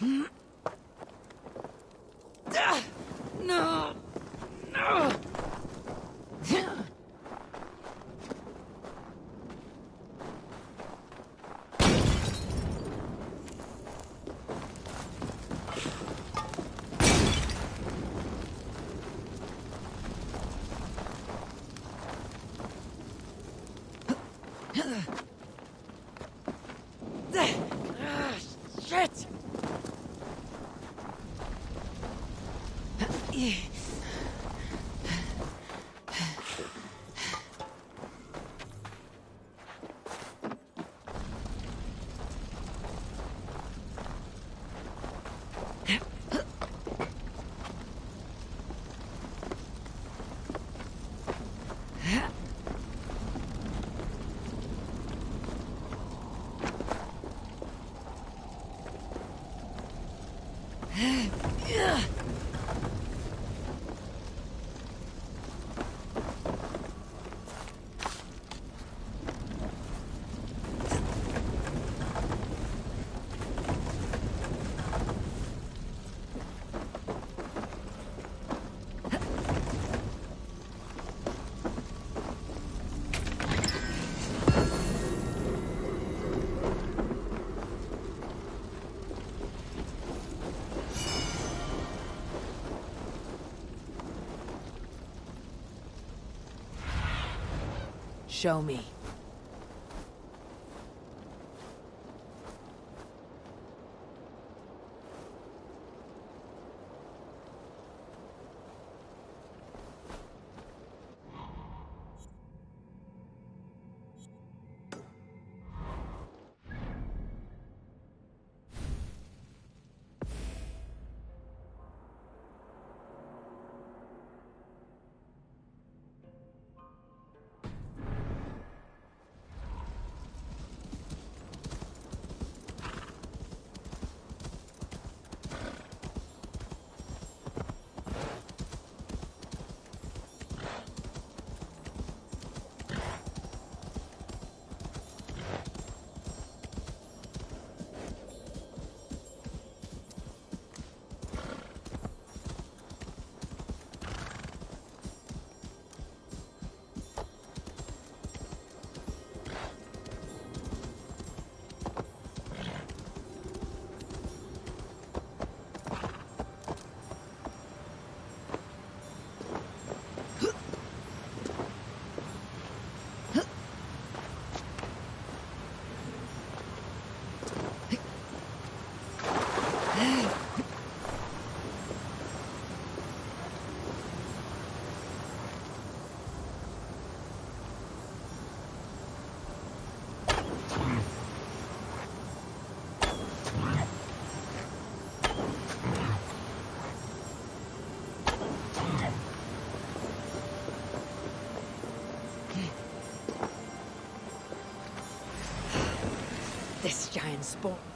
Hmm. Show me. This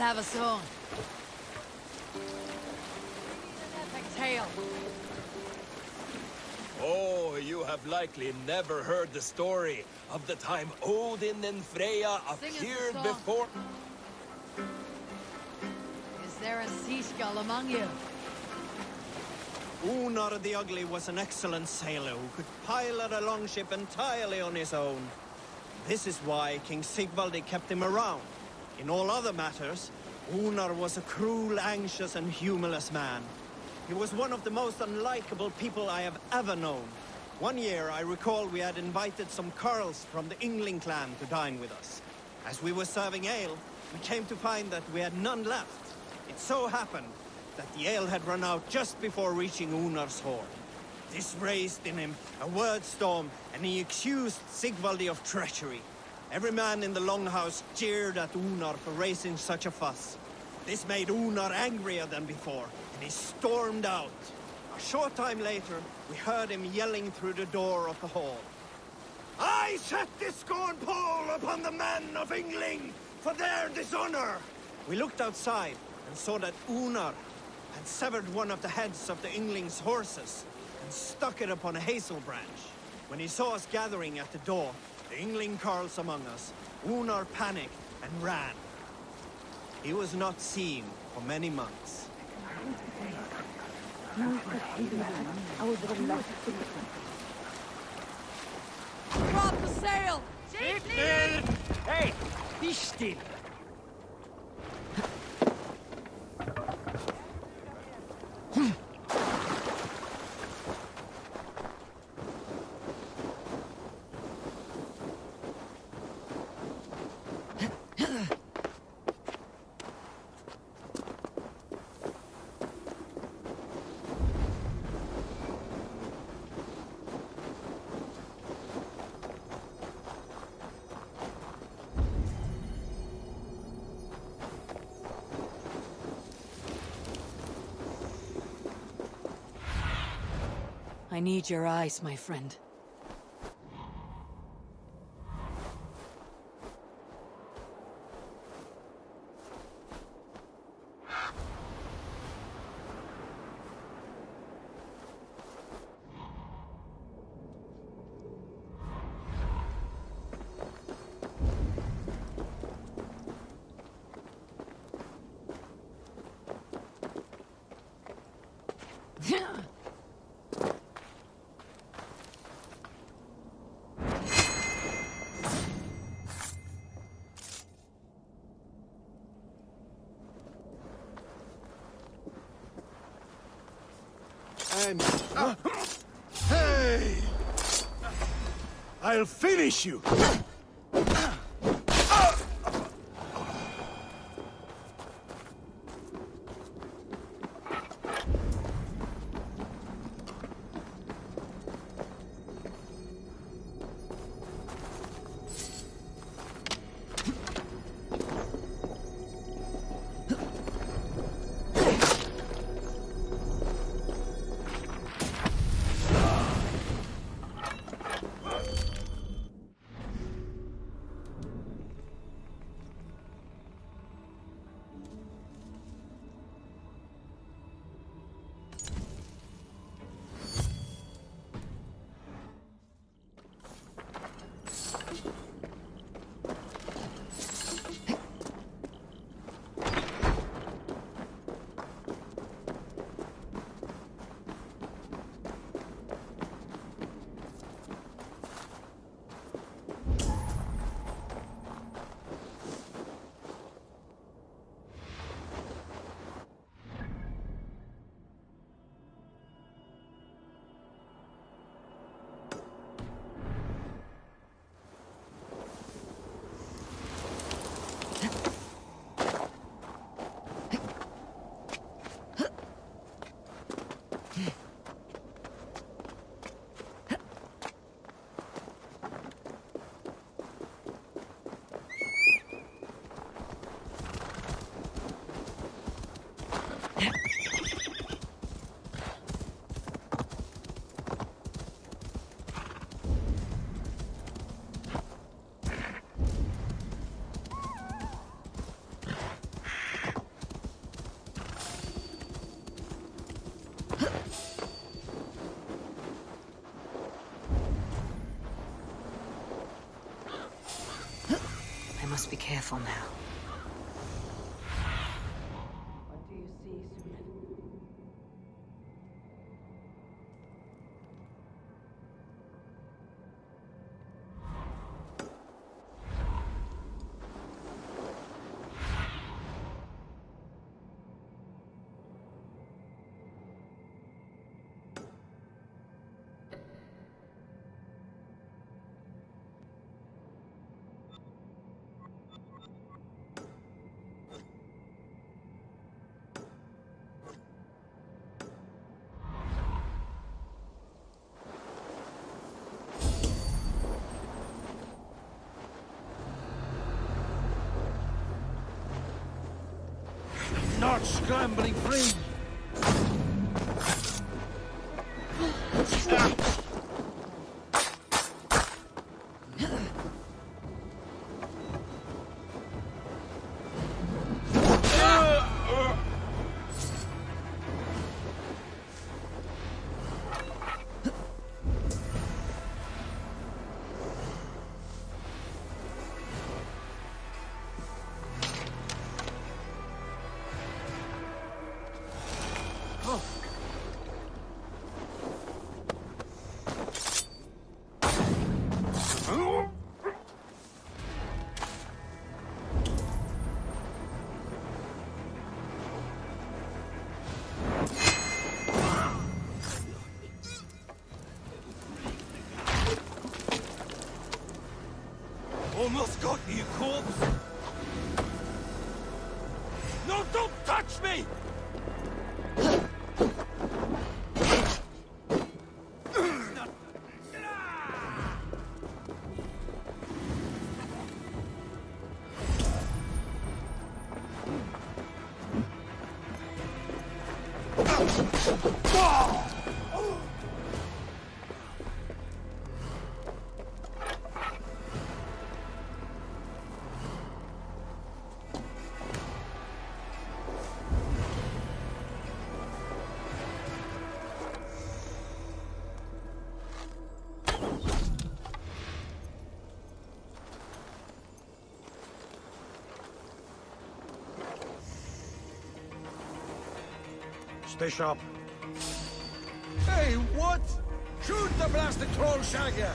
have a song. Tale. Oh, you have likely never heard the story of the time Odin and Freya Sing appeared before. Is there a seagull among you? Unar the Ugly was an excellent sailor who could pilot a longship entirely on his own. This is why King Sigvaldi kept him around. In all other matters, Unar was a cruel, anxious, and humorless man. He was one of the most unlikable people I have ever known. One year, I recall we had invited some Carls from the Yngling clan to dine with us. As we were serving ale, we came to find that we had none left. It so happened that the ale had run out just before reaching Unar's horde. This raised in him a word storm, and he accused Sigvaldi of treachery. Every man in the longhouse jeered at Unar for raising such a fuss. This made Unar angrier than before, and he stormed out. A short time later, we heard him yelling through the door of the hall. I set this scorn pole upon the men of Yngling for their dishonor! We looked outside and saw that Unar had severed one of the heads of the Yngling's horses and stuck it upon a hazel branch. When he saw us gathering at the door, the Yngling carls among us, Unar panicked and ran. He was not seen for many months. Drop the sail! Hei, bí still. I need your eyes, my friend. time. Hey! I'll finish you! Be careful now. Scrambling free! Got you Sharp. Hey, what? Shoot the blasted troll shagger!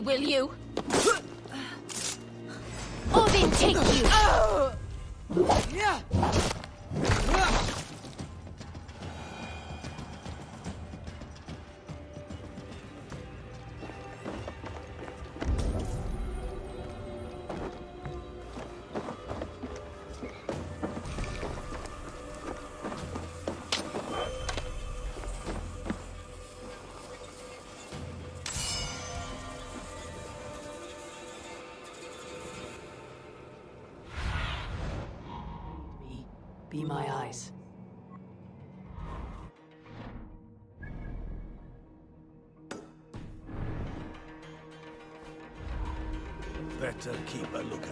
Will you? My eyes. Better keep a lookout.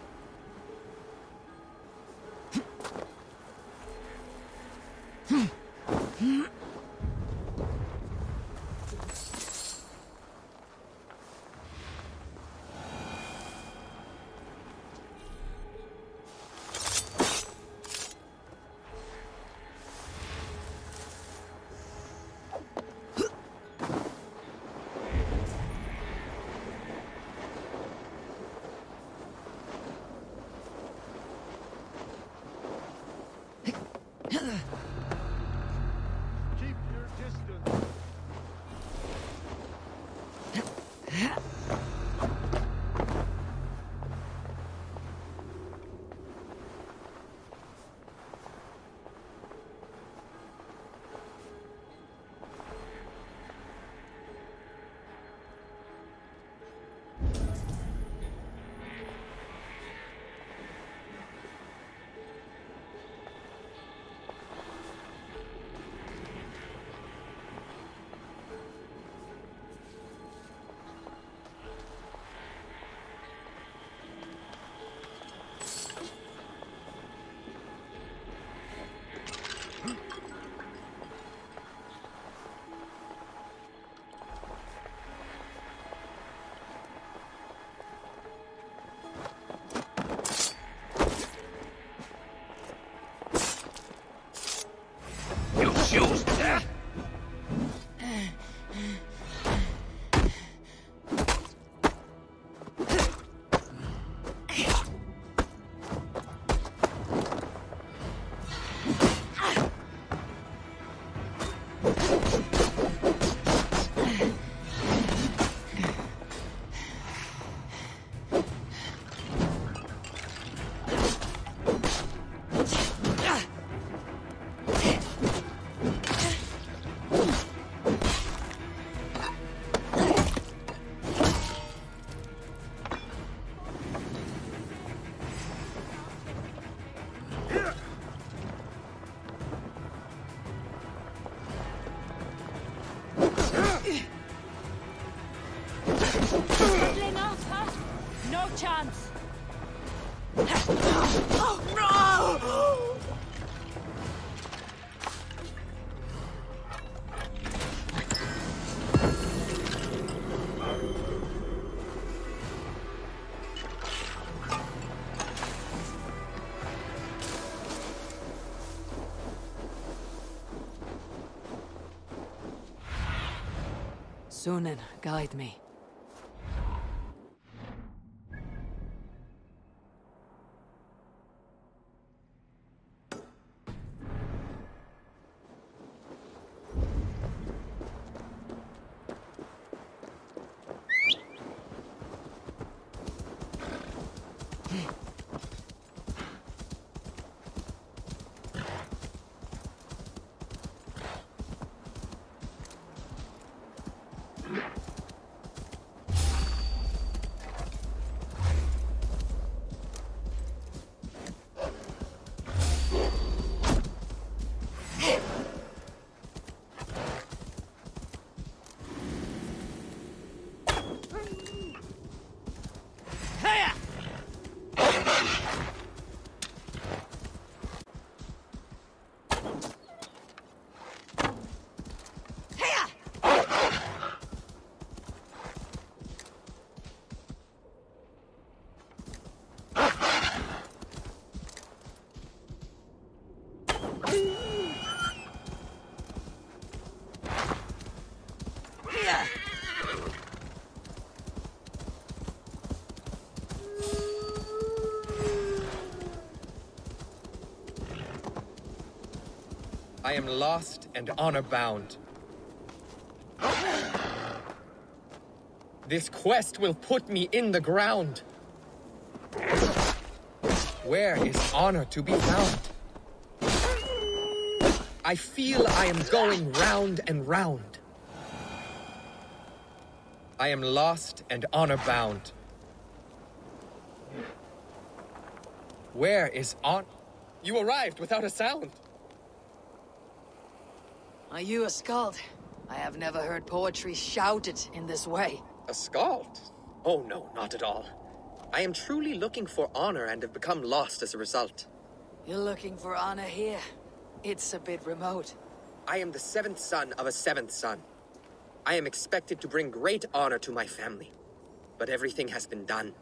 Sunan, guide me. I am lost and honor bound. This quest will put me in the ground. Where is honor to be found? I feel I am going round and round. I am lost and honor bound. Where is on? You arrived without a sound. Are you a skald? I have never heard poetry shouted in this way. A skald? Oh no, not at all. I am truly looking for honor and have become lost as a result. You're looking for honor here. It's a bit remote. I am the seventh son of a seventh son. I am expected to bring great honor to my family. But everything has been done.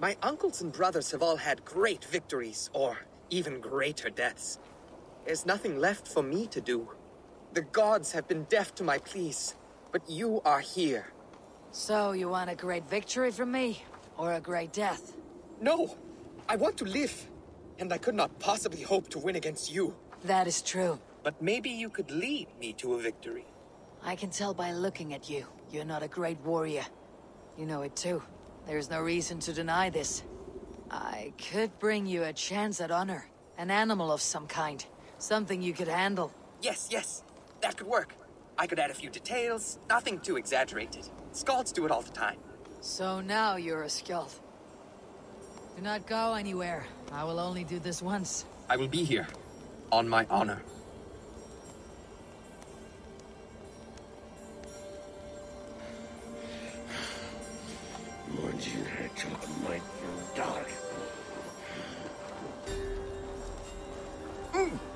My uncles and brothers have all had great victories, or even greater deaths. There's nothing left for me to do. The gods have been deaf to my pleas, but you are here. So, you want a great victory from me? Or a great death? No! I want to live! And I could not possibly hope to win against you. That is true. But maybe you could lead me to a victory. I can tell by looking at you. You're not a great warrior. You know it too. There's no reason to deny this. I could bring you a chance at honor. An animal of some kind. Something you could handle. Yes, yes. That could work. I could add a few details, nothing too exaggerated. Skalds do it all the time. So now you're a skald. Do not go anywhere. I will only do this once. I will be here. On my honor. Make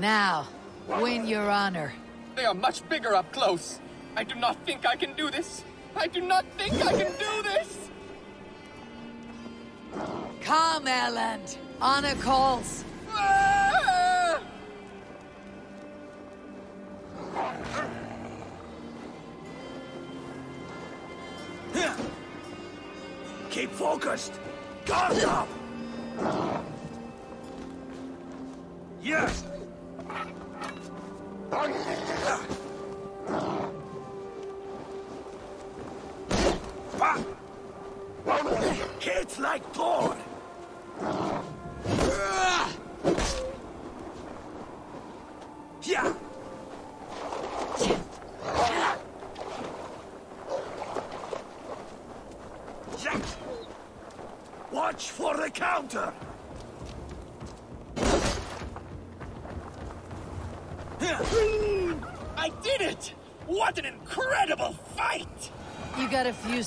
Now, win your honor. They are much bigger up close. I do not think I can do this. I do not think I can do this! Come, Erland. Honor calls. Ah! Keep focused! Guard up!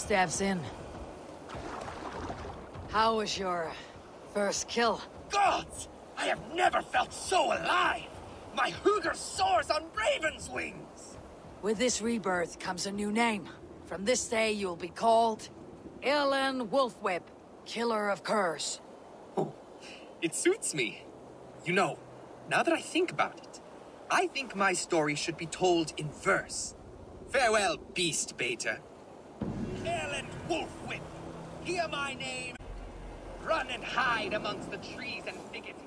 Got a few steps in. How was your first kill? Gods! I have never felt so alive! My hugr soars on raven's wings! With this rebirth comes a new name. From this day, you'll be called Erland Wolfwhip, Killer of Curs. Oh, It suits me. You know, now that I think about it, I think my story should be told in verse. Farewell, beast baiter. Erland Wolfwhip, hear my name. Run and hide amongst the trees and thickets.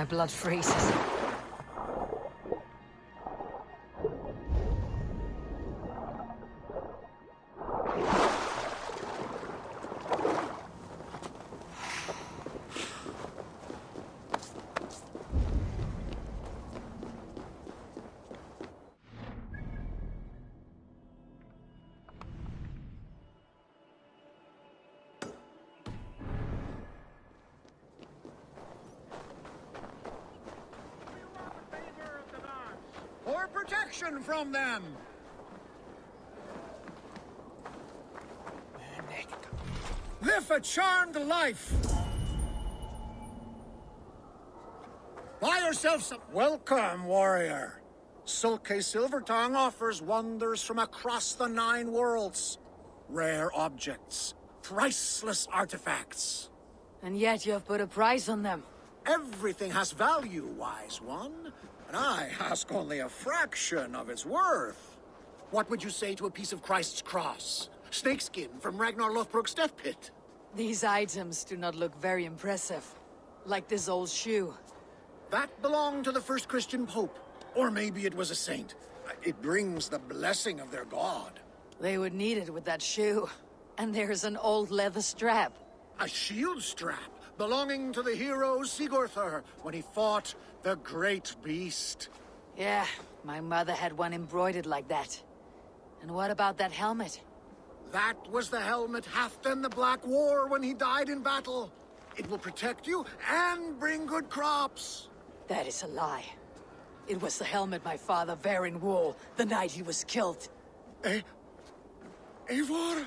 My blood freezes. From them! Live a charmed life! Buy yourself some... Welcome, warrior! Sulke Silvertongue offers wonders from across the nine worlds. Rare objects, priceless artifacts. And yet you have put a price on them. Everything has value, wise one. And I ask only a fraction of its worth. What would you say to a piece of Christ's cross? Snakeskin from Ragnar Lothbrok's death pit? These items do not look very impressive. Like this old shoe. That belonged to the first Christian pope. Or maybe it was a saint. It brings the blessing of their god. They would need it with that shoe. And there's an old leather strap. A shield strap belonging to the hero Sigurthur when he fought the great beast. Yeah, my mother had one embroidered like that. And what about that helmet? That was the helmet Halfdan the Black wore when he died in battle. It will protect you and bring good crops. That is a lie. It was the helmet my father Varin wore the night he was killed. Eh? Eivor?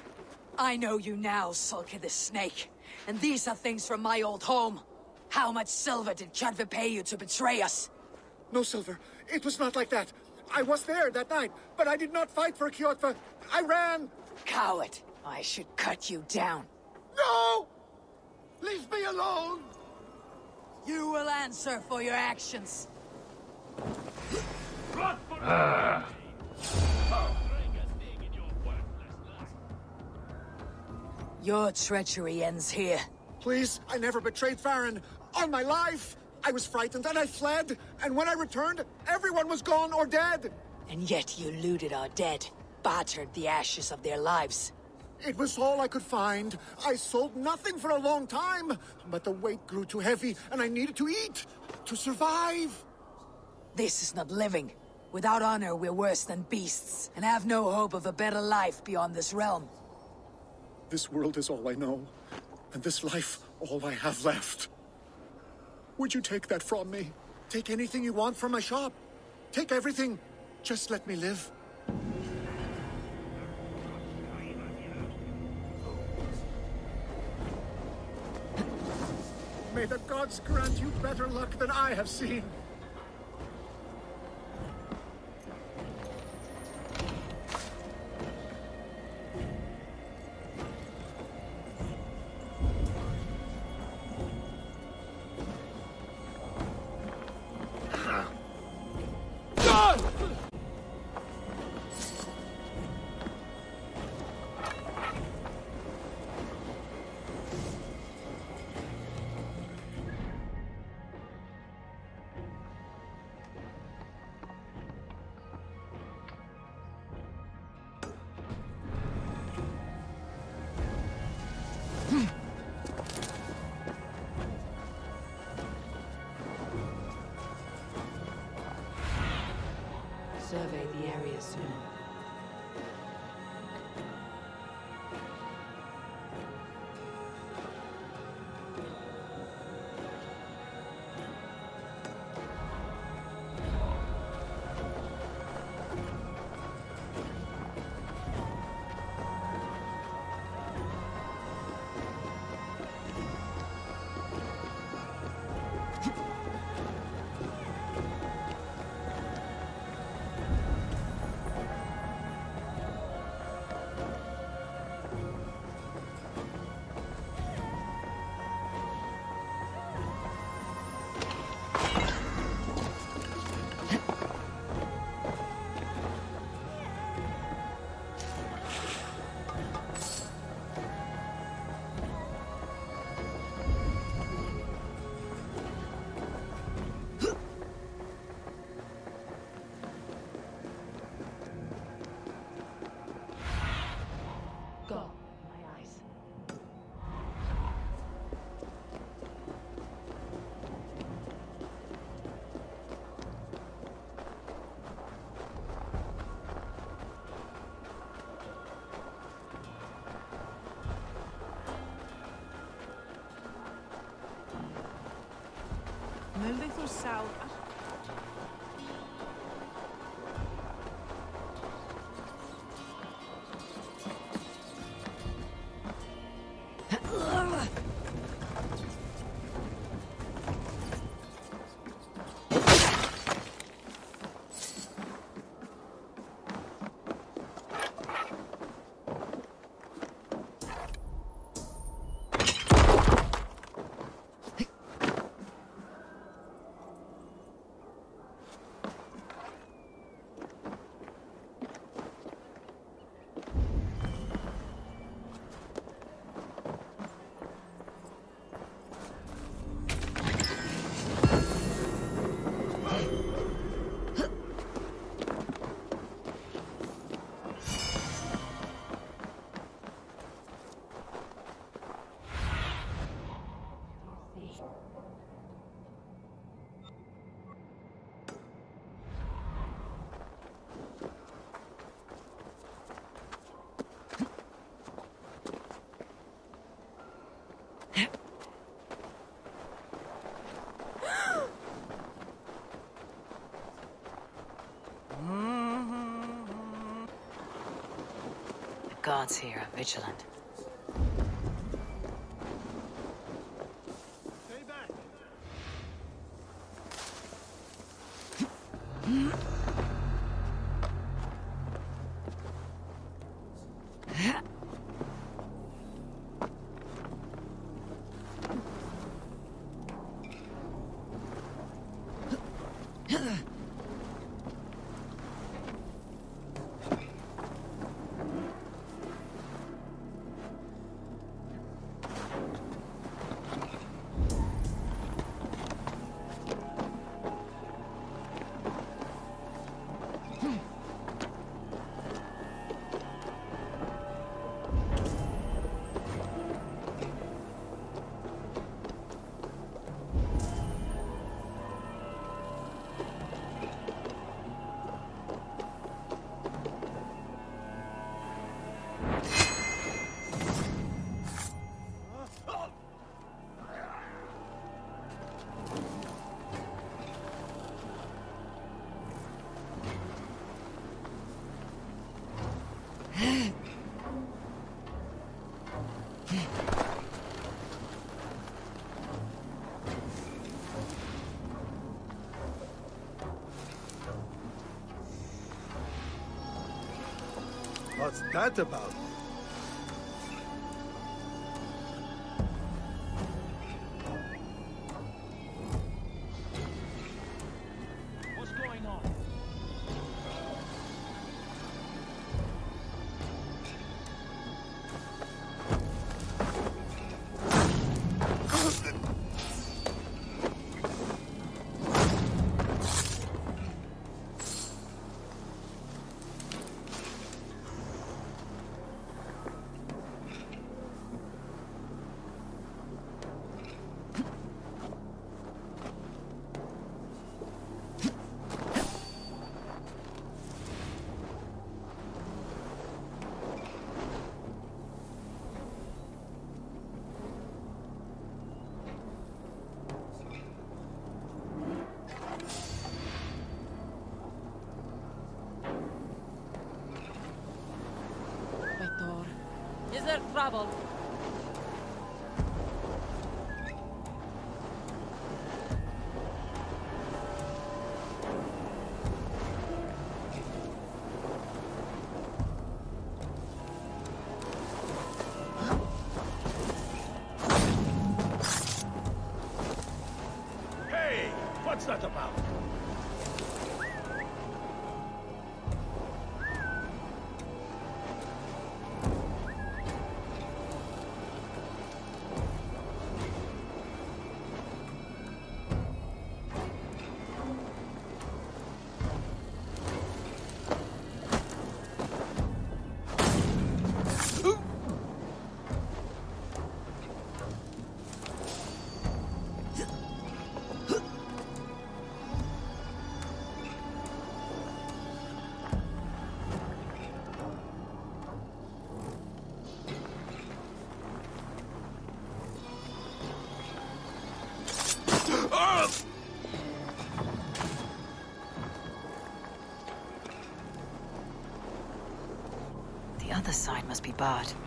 I know you now, Sulke the Snake. And these are things from my old home. How much silver did Kjotve pay you to betray us? No silver. It was not like that. I was there that night, but I did not fight for Kjotve. I ran. Coward. I should cut you down. No! Leave me alone! You will answer for your actions. Ah. Your treachery ends here. Please, I never betrayed Varin. On my life! I was frightened and I fled, and when I returned, everyone was gone or dead. And yet you looted our dead, battered the ashes of their lives. It was all I could find. I sold nothing for a long time, but the weight grew too heavy, and I needed to eat to survive. This is not living. Without honor, we're worse than beasts, and have no hope of a better life beyond this realm. This world is all I know, and this life all I have left. Would you take that from me? Take anything you want from my shop. Take everything. Just let me live. May the gods grant you better luck than I have seen. Gods here are vigilant. That about? There trouble? Must be barred.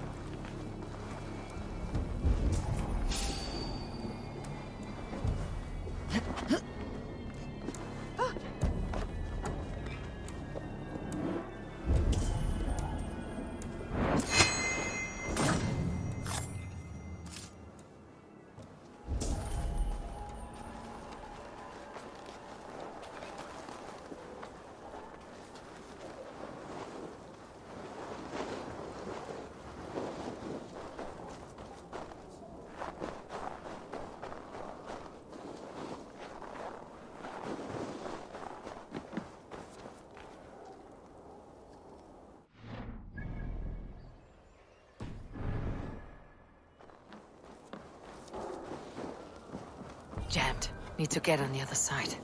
Jammed. Need to get on the other side.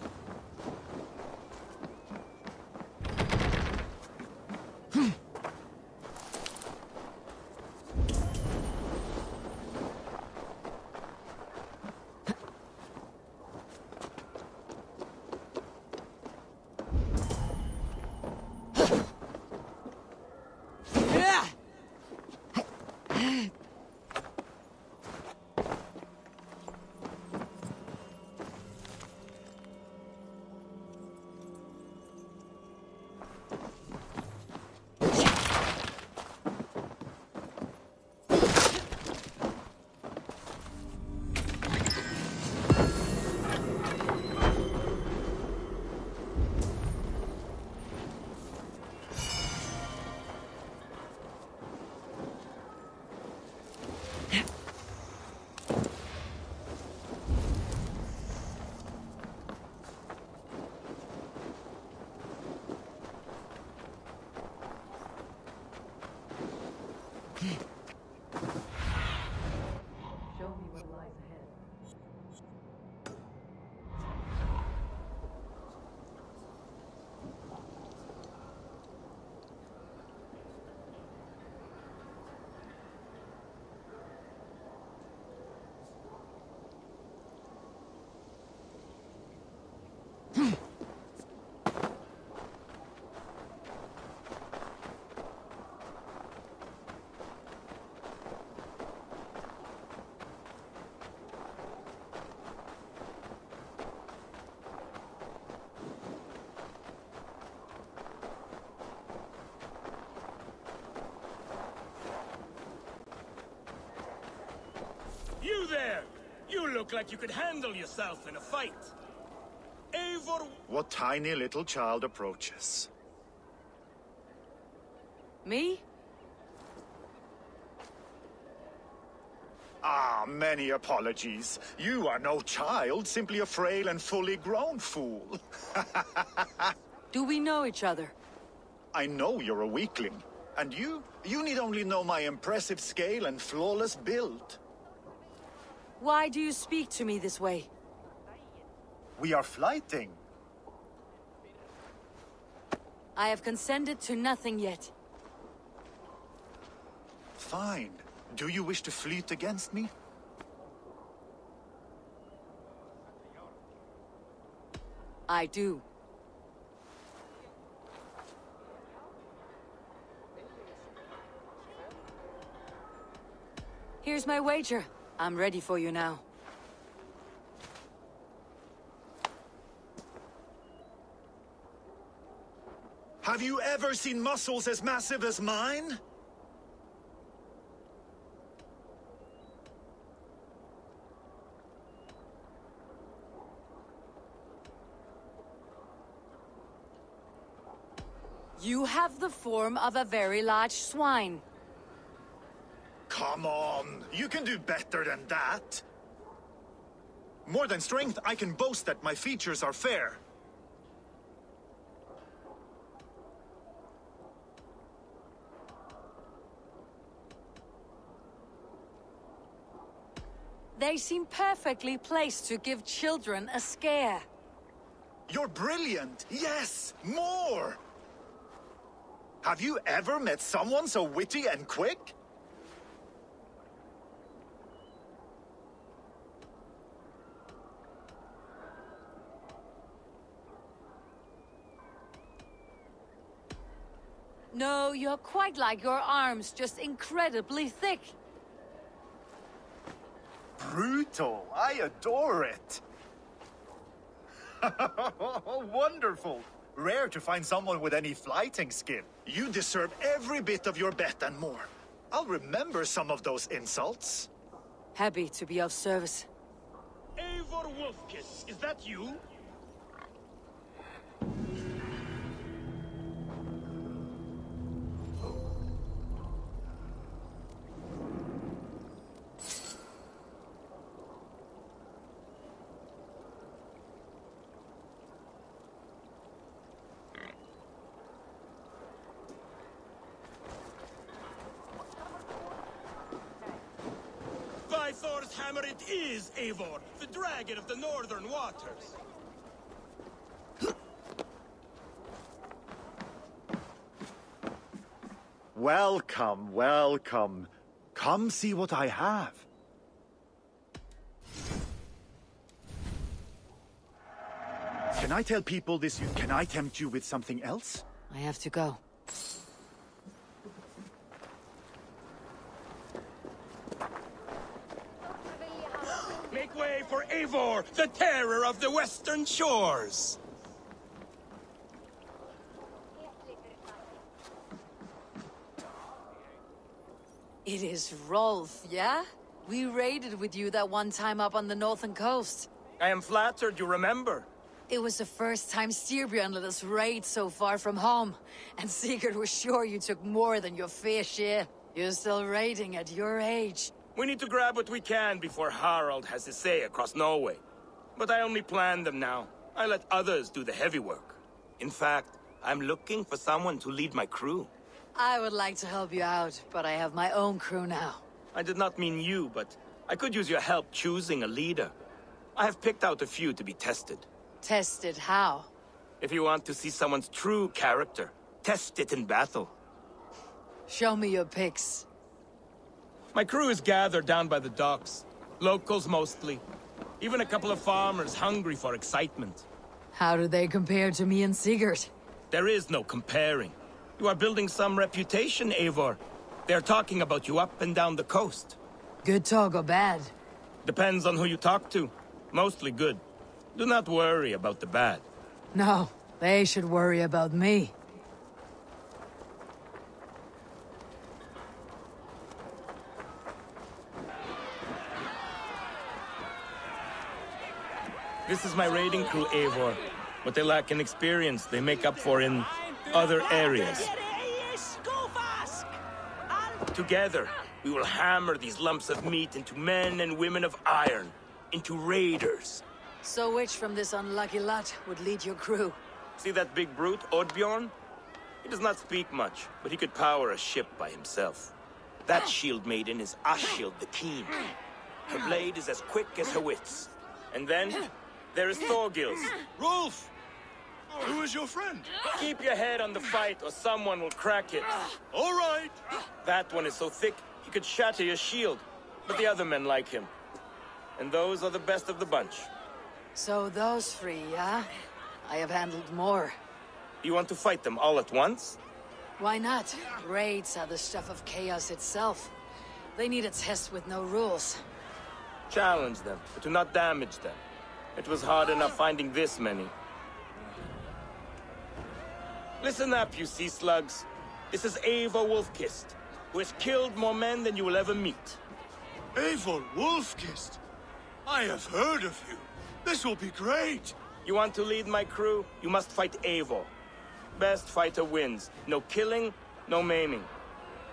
You there! You look like you could handle yourself in a fight. Eivor... What tiny little child approaches? Me? Ah, many apologies. You are no child, simply a frail and fully grown fool. Do we know each other? I know you're a weakling. And you? You need only know my impressive scale and flawless build. Why do you speak to me this way? We are flyting. I have consented to nothing yet. Fine. Do you wish to fleet against me? I do. Here's my wager. I'm ready for you now. Have you ever seen muscles as massive as mine? You have the form of a very large swine. Come on, you can do better than that. More than strength, I can boast that my features are fair. They seem perfectly placed to give children a scare. You're brilliant! Yes! More! Have you ever met someone so witty and quick? No, you're quite like your arms, just incredibly thick. Brutal. I adore it. Wonderful. Rare to find someone with any fighting skill. You deserve every bit of your bet and more. I'll remember some of those insults. Happy to be of service. Eivor Wolfkiss, is that you? By Thor's hammer it is Eivor, the dragon of the northern waters. Welcome, welcome. Come see what I have. Can I tell people this? Can I tempt you with something else? I have to go. Make way for The terror of the western shores! It is Rolf, yeah? We raided with you that one time up on the northern coast. I am flattered you remember. It was the first time Styrbjörn let us raid so far from home. And Sigurd was sure you took more than your fair share. You're still raiding at your age. We need to grab what we can before Harald has his say across Norway. But I only plan them now. I let others do the heavy work. In fact, I'm looking for someone to lead my crew. I would like to help you out, but I have my own crew now. I did not mean you, but I could use your help choosing a leader. I have picked out a few to be tested. Tested how? If you want to see someone's true character, test it in battle. Show me your picks. My crew is gathered down by the docks. Locals mostly. Even a couple of farmers hungry for excitement. How do they compare to me and Sigurd? There is no comparing. You are building some reputation, Eivor. They're talking about you up and down the coast. Good talk or bad? Depends on who you talk to. Mostly good. Do not worry about the bad. No, they should worry about me. This is my raiding crew, Eivor. What they lack in experience, they make up for in other areas. Together, we will hammer these lumps of meat into men and women of iron, into raiders. So which from this unlucky lot would lead your crew? See that big brute, Oddbjorn? He does not speak much, but he could power a ship by himself. That shield maiden is Ashild the Keen. Her blade is as quick as her wits. And then, there is Thorgils. Rolf! Who is your friend? Keep your head on the fight or someone will crack it. All right. That one is so thick, he could shatter your shield. But the other men like him. And those are the best of the bunch. So those three, yeah? I have handled more. You want to fight them all at once? Why not? Raids are the stuff of chaos itself. They need a test with no rules. Challenge them, but do not damage them. It was hard enough finding this many. Listen up, you sea slugs. This is Eivor Wolf-Kissed, who has killed more men than you will ever meet. Eivor Wolf-Kissed. I have heard of you. This will be great. You want to lead my crew? You must fight Eivor. Best fighter wins. No killing, no maiming.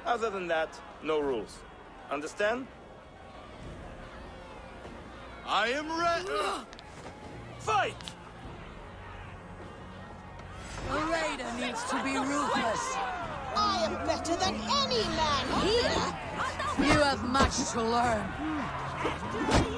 Other than that, no rules. Understand? I am ready. Fight! A raider needs to be ruthless. I am better than any man here. You have much to learn.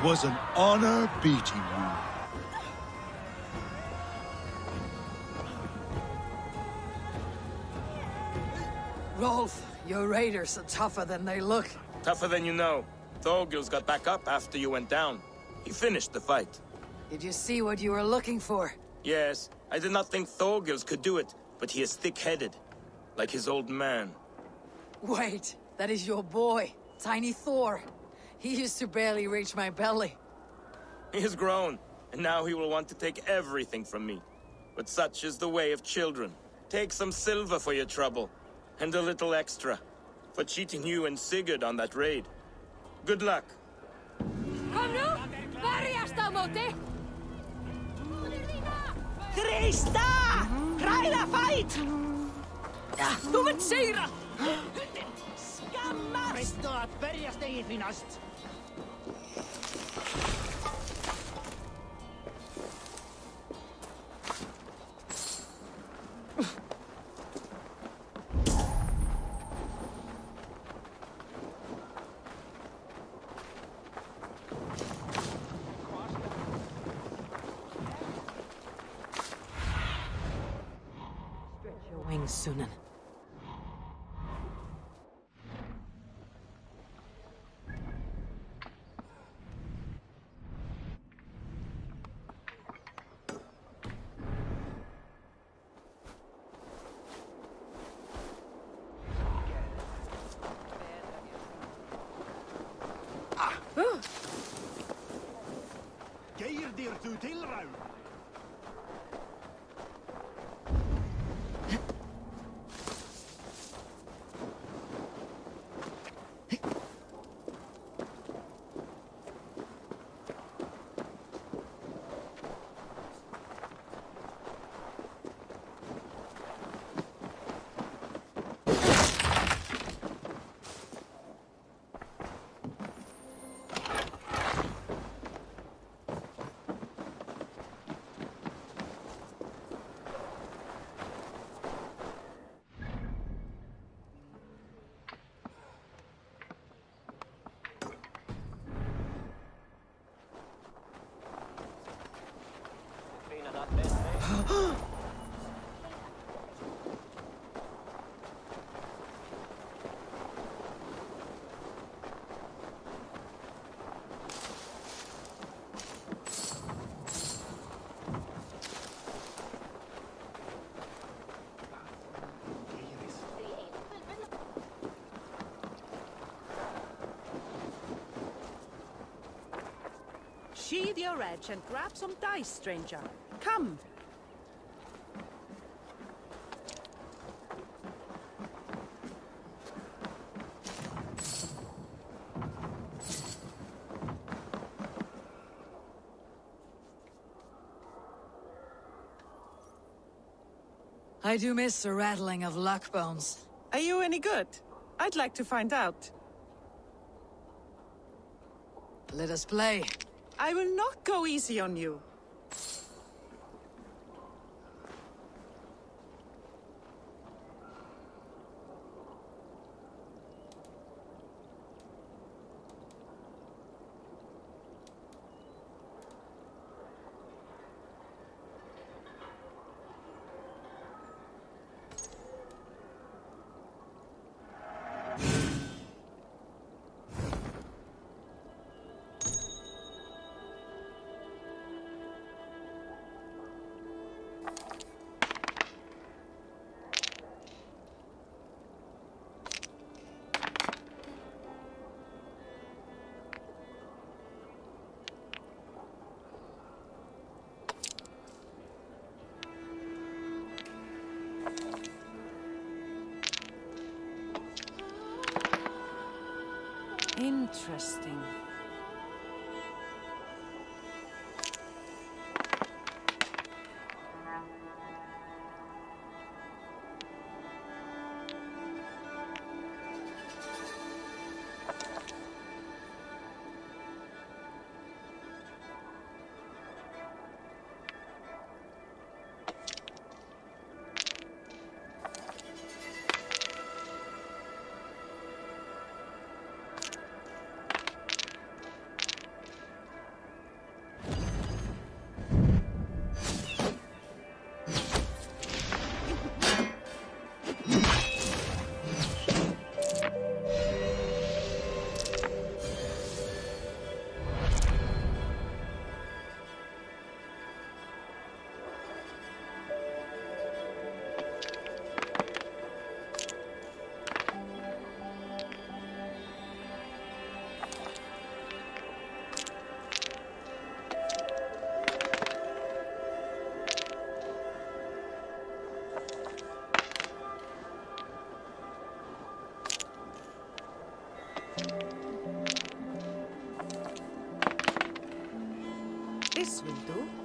It was an honor beating you. Rolf, your raiders are tougher than they look. Tougher than you know. Thorgils got back up after you went down. He finished the fight. Did you see what you were looking for? Yes, I did not think Thorgils could do it, but he is thick-headed. Like his old man. Wait, that is your boy, Tiny Thor. He used to barely reach my belly. He has grown, and now he will want to take everything from me. But such is the way of children. Take some silver for your trouble, and a little extra, for cheating you and Sigurd on that raid. Good luck. Kom nú! Berjast á móti! Þrista! Hræða fæt! Þú vilt segra! Skammast! Veistu að berjast eigi því Sheathe your edge and grab some dice, stranger. Come. I do miss the rattling of luck bones. Are you any good? I'd like to find out. Let us play. I will not go easy on you. Interesting. This will do.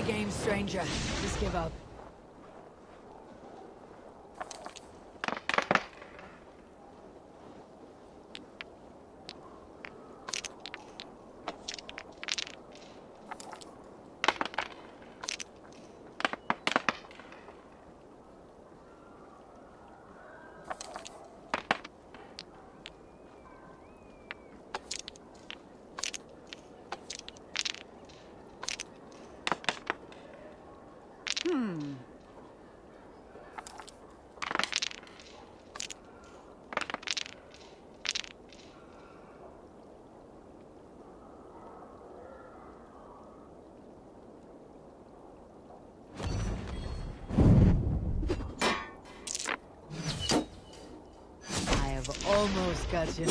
My game, stranger. Just give up. Hmm. I have almost got you.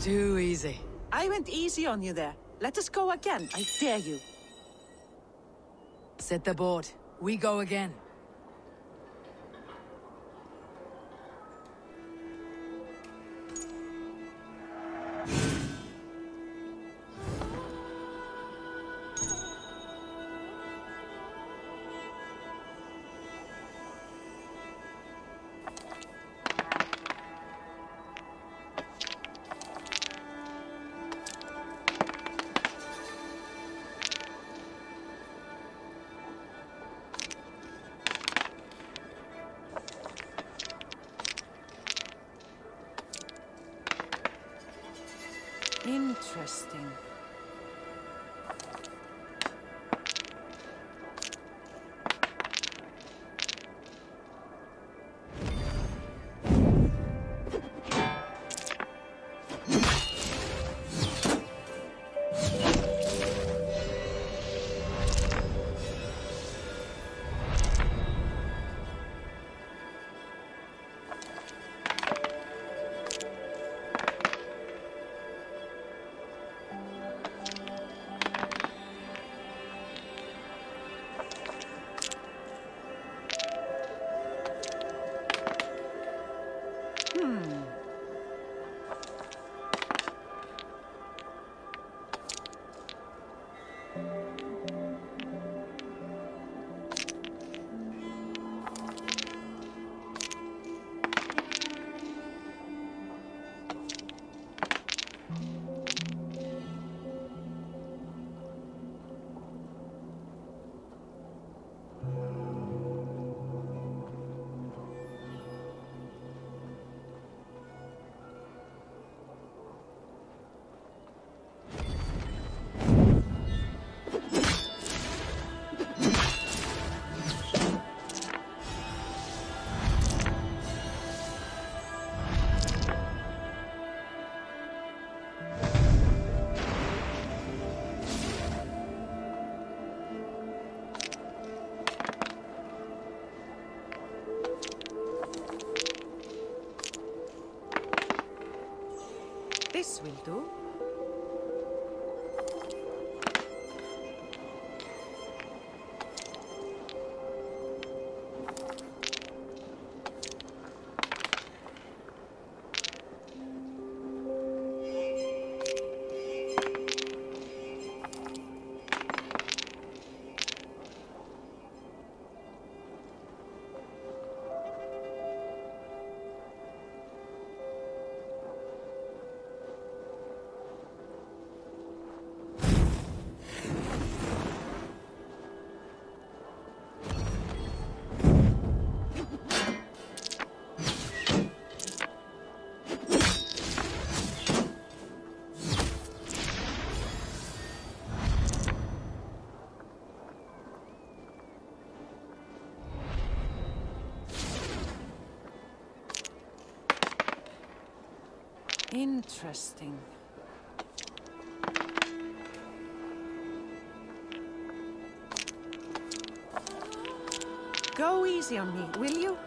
Too easy. I went easy on you there. Let us go again. I dare you. Set the board. We go again. This will do. Interesting. Go easy on me, will you?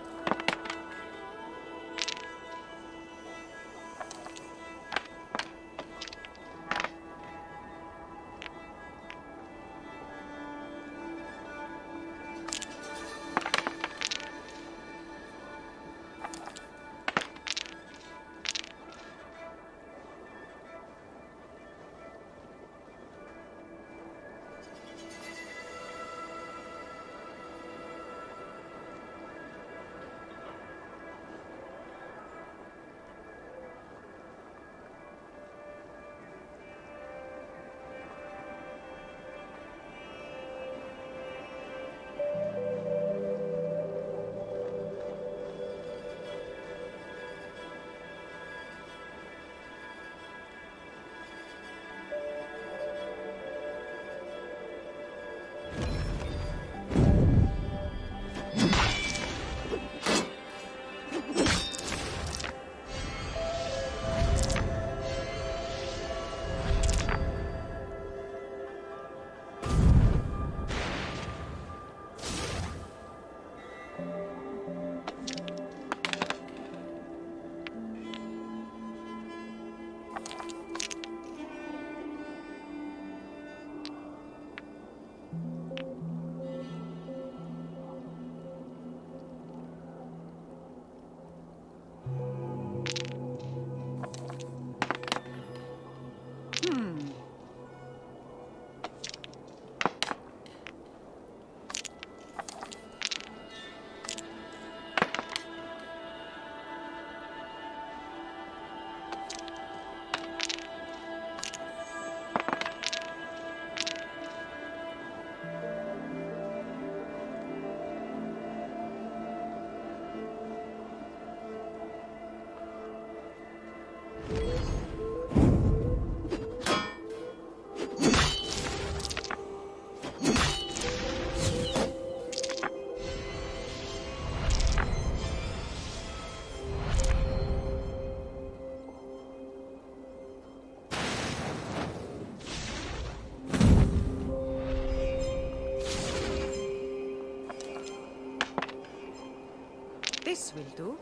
Will do.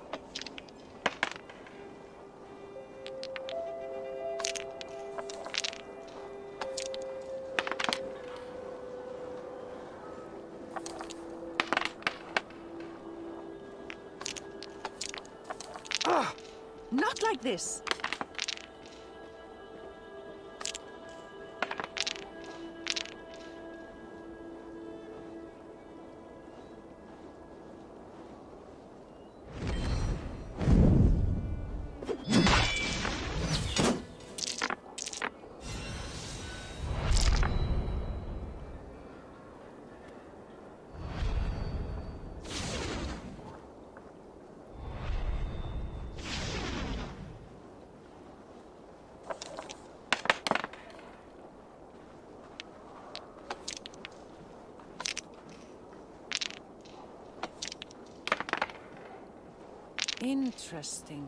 Ah, not like this. Interesting.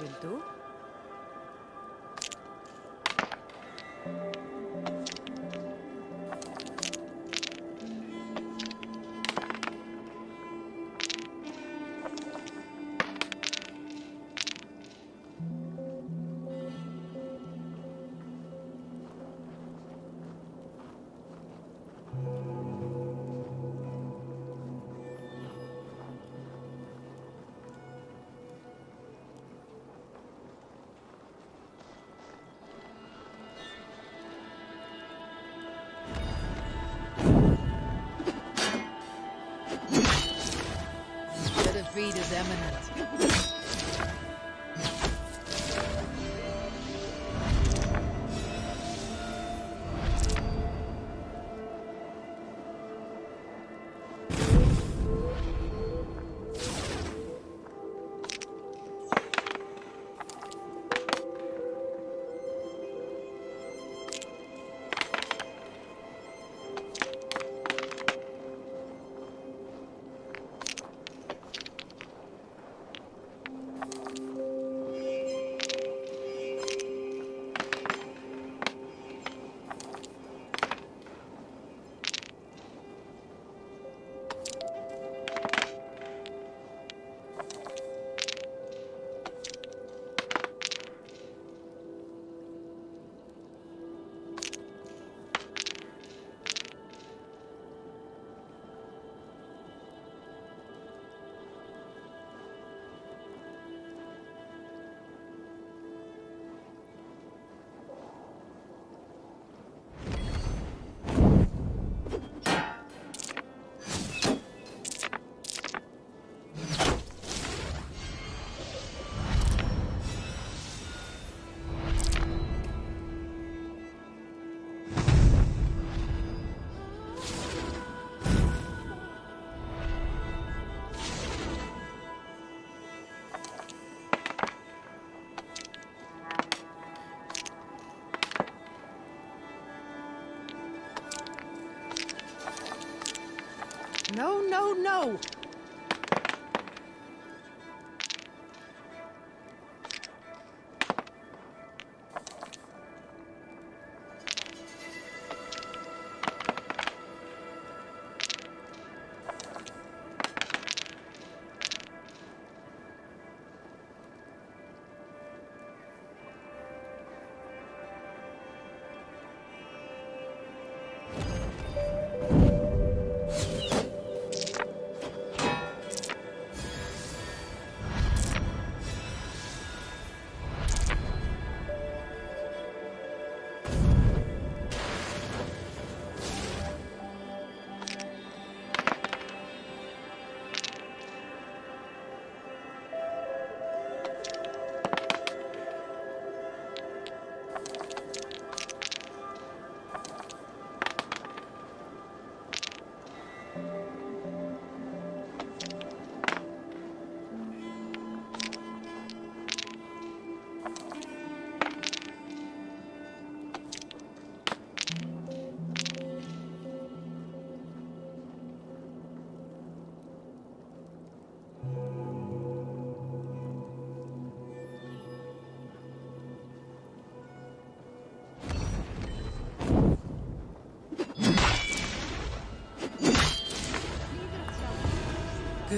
Will do. Defeat is imminent. No, no, no!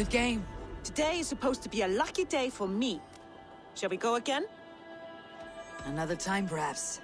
Good game. Today is supposed to be a lucky day for me. Shall we go again? Another time, perhaps.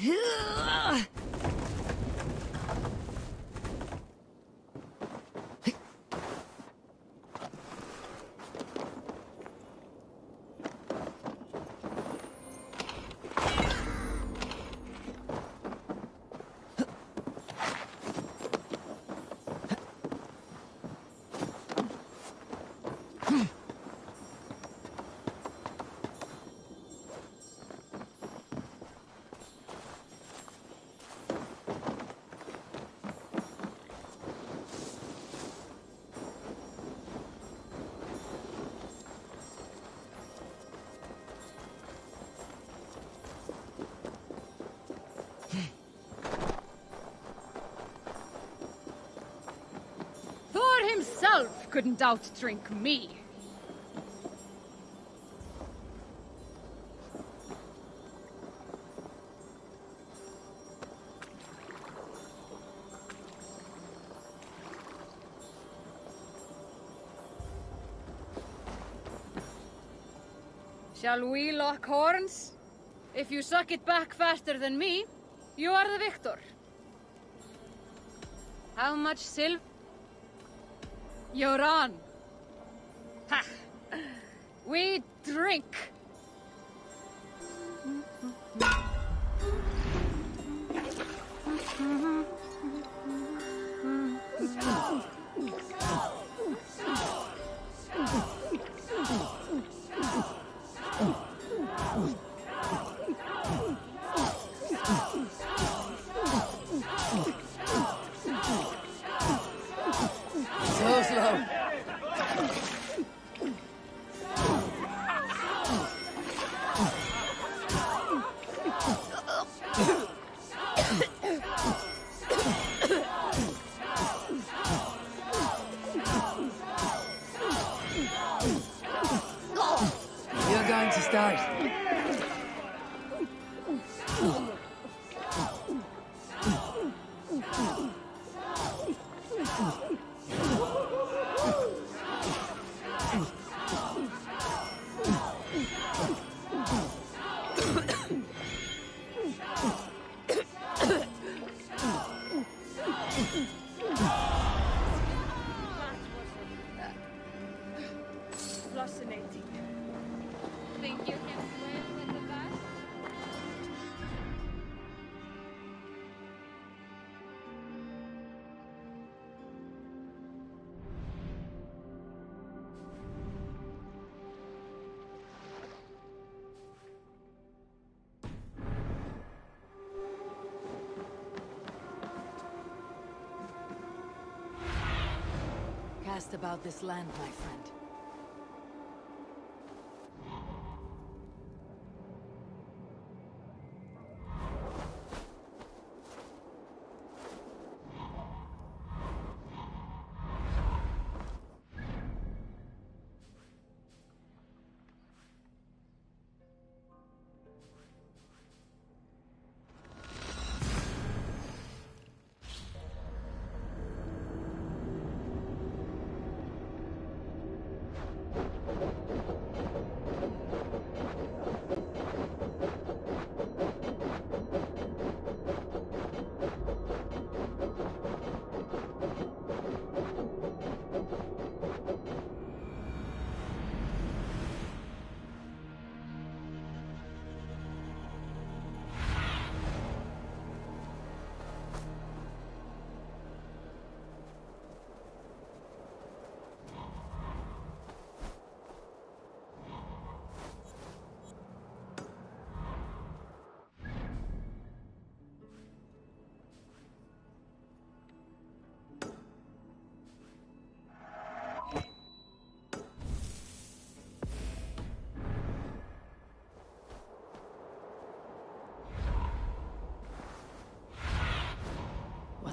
Thor himself couldn't outdrink me. Shall we lock horns? If you suck it back faster than me, you are the victor. How much silver? You're on. Ha! We drink. About this land, my friend.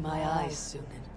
My eyes, Sunan.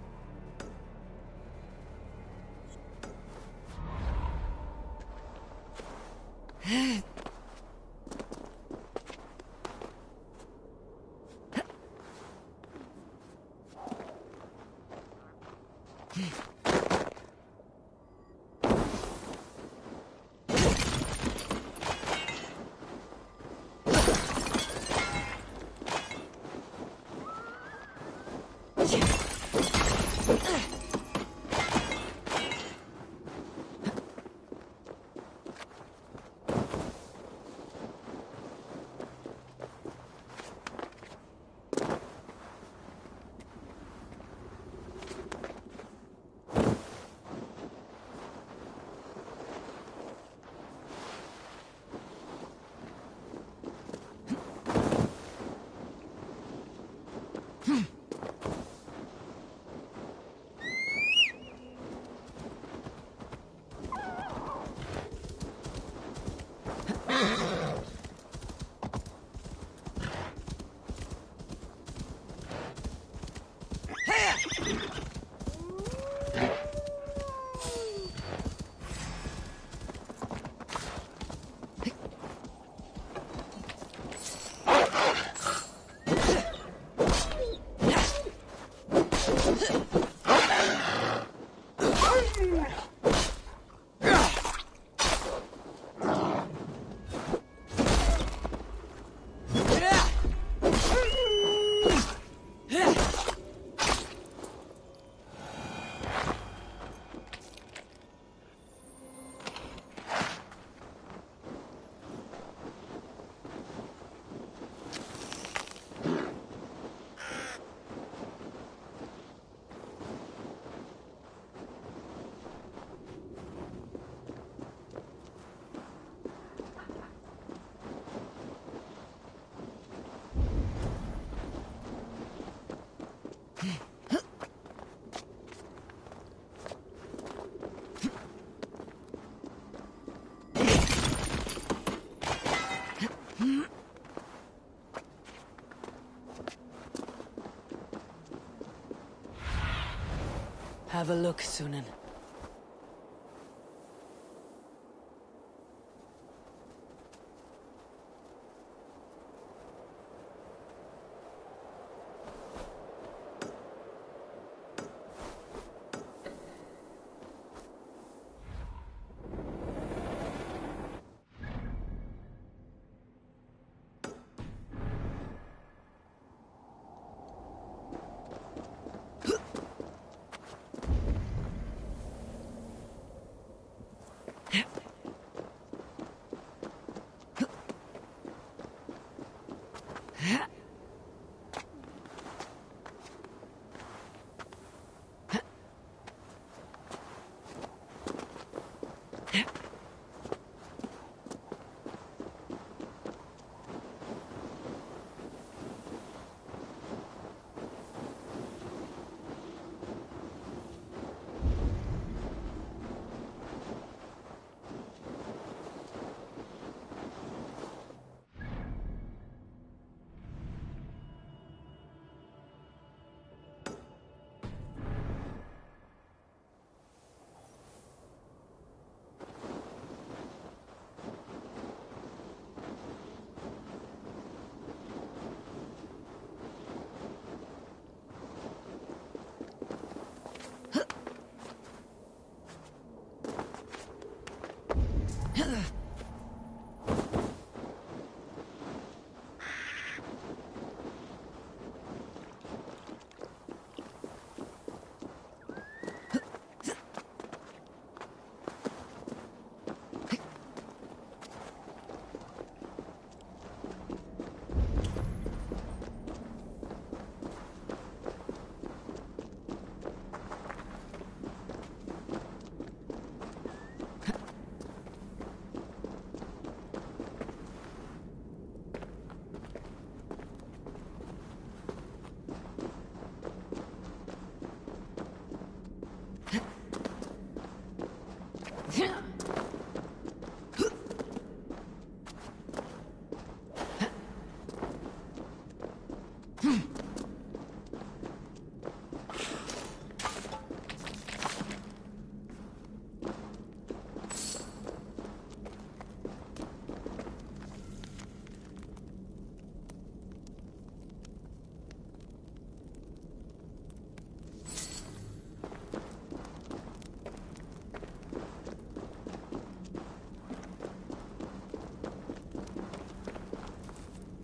Have a look, Sunan.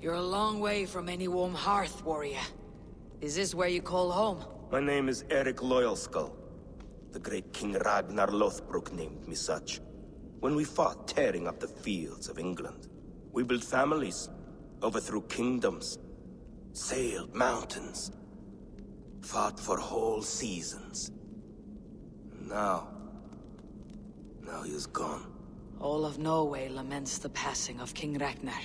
You're a long way from any warm hearth, warrior. Is this where you call home? My name is Eric Loyalskull. The great King Ragnar Lothbrok named me such. When we fought tearing up the fields of England, we built families, overthrew kingdoms, sailed mountains, fought for whole seasons. Now... now he is gone. All of Norway laments the passing of King Ragnar.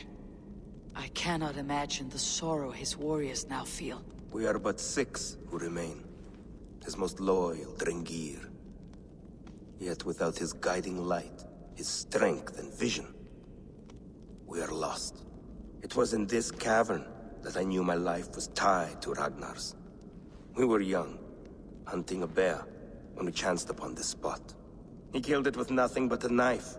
I cannot imagine the sorrow his warriors now feel. We are but six who remain. His most loyal, Drengir. Yet without his guiding light, his strength and vision, we are lost. It was in this cavern that I knew my life was tied to Ragnar's. We were young, hunting a bear, when we chanced upon this spot. He killed it with nothing but a knife.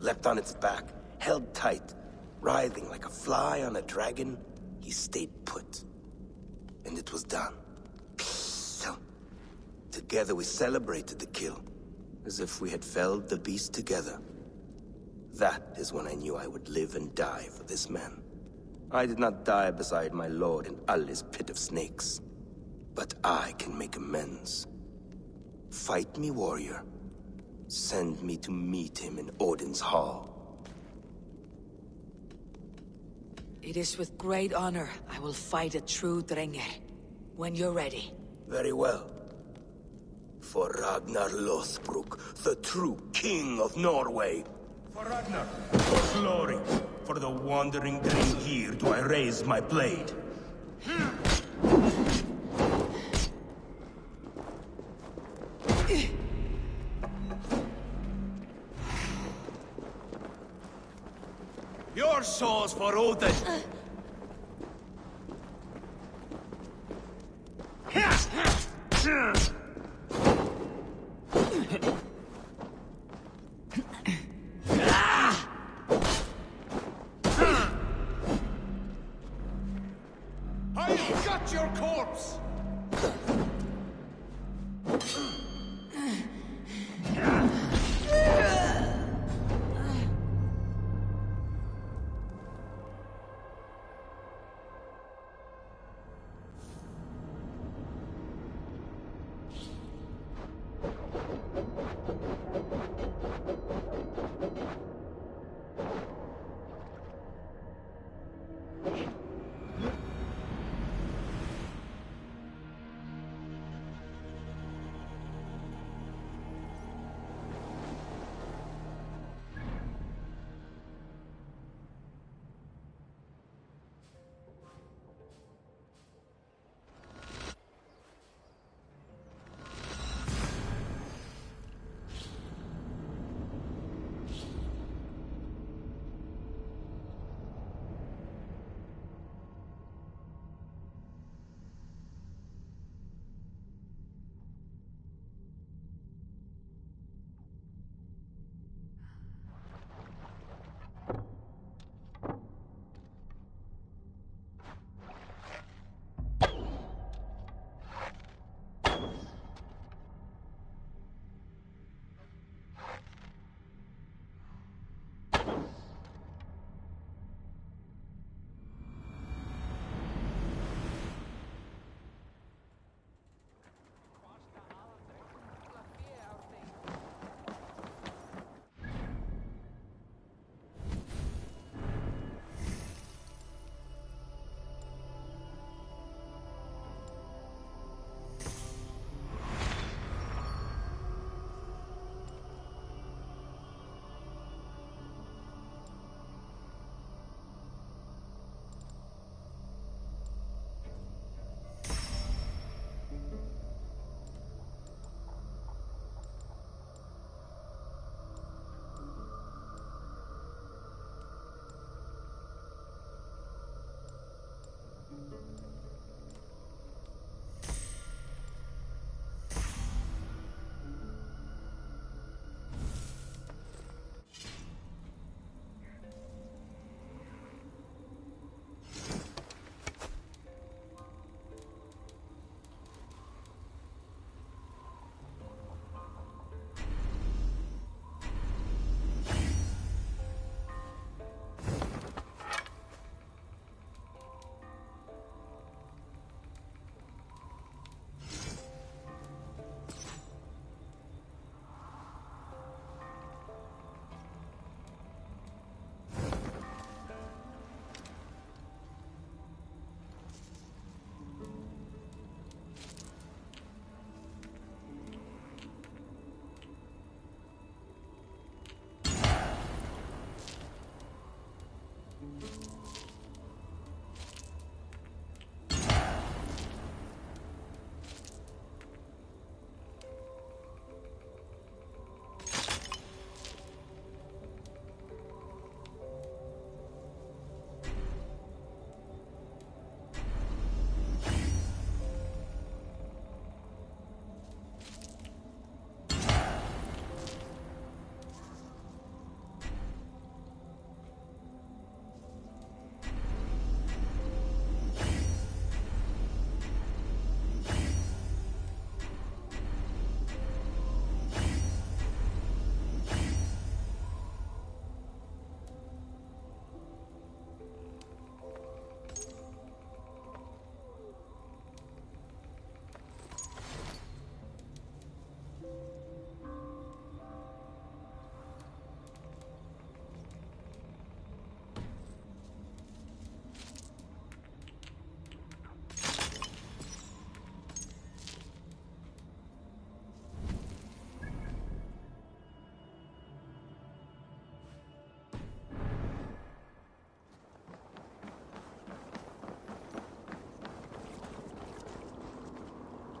Leapt on its back, held tight, Writhing like a fly on a dragon, he stayed put. And it was done. Together we celebrated the kill, as if we had felled the beast together. That is when I knew I would live and die for this man. I did not die beside my lord in Aella's pit of snakes. But I can make amends. Fight me, warrior. Send me to meet him in Odin's hall. It is with great honor I will fight a true Drengr. When you're ready. Very well. For Ragnar Lothbrok, the true king of Norway. For Ragnar, for glory, for the wandering Drengir do I raise my blade. Your souls for Odin! I've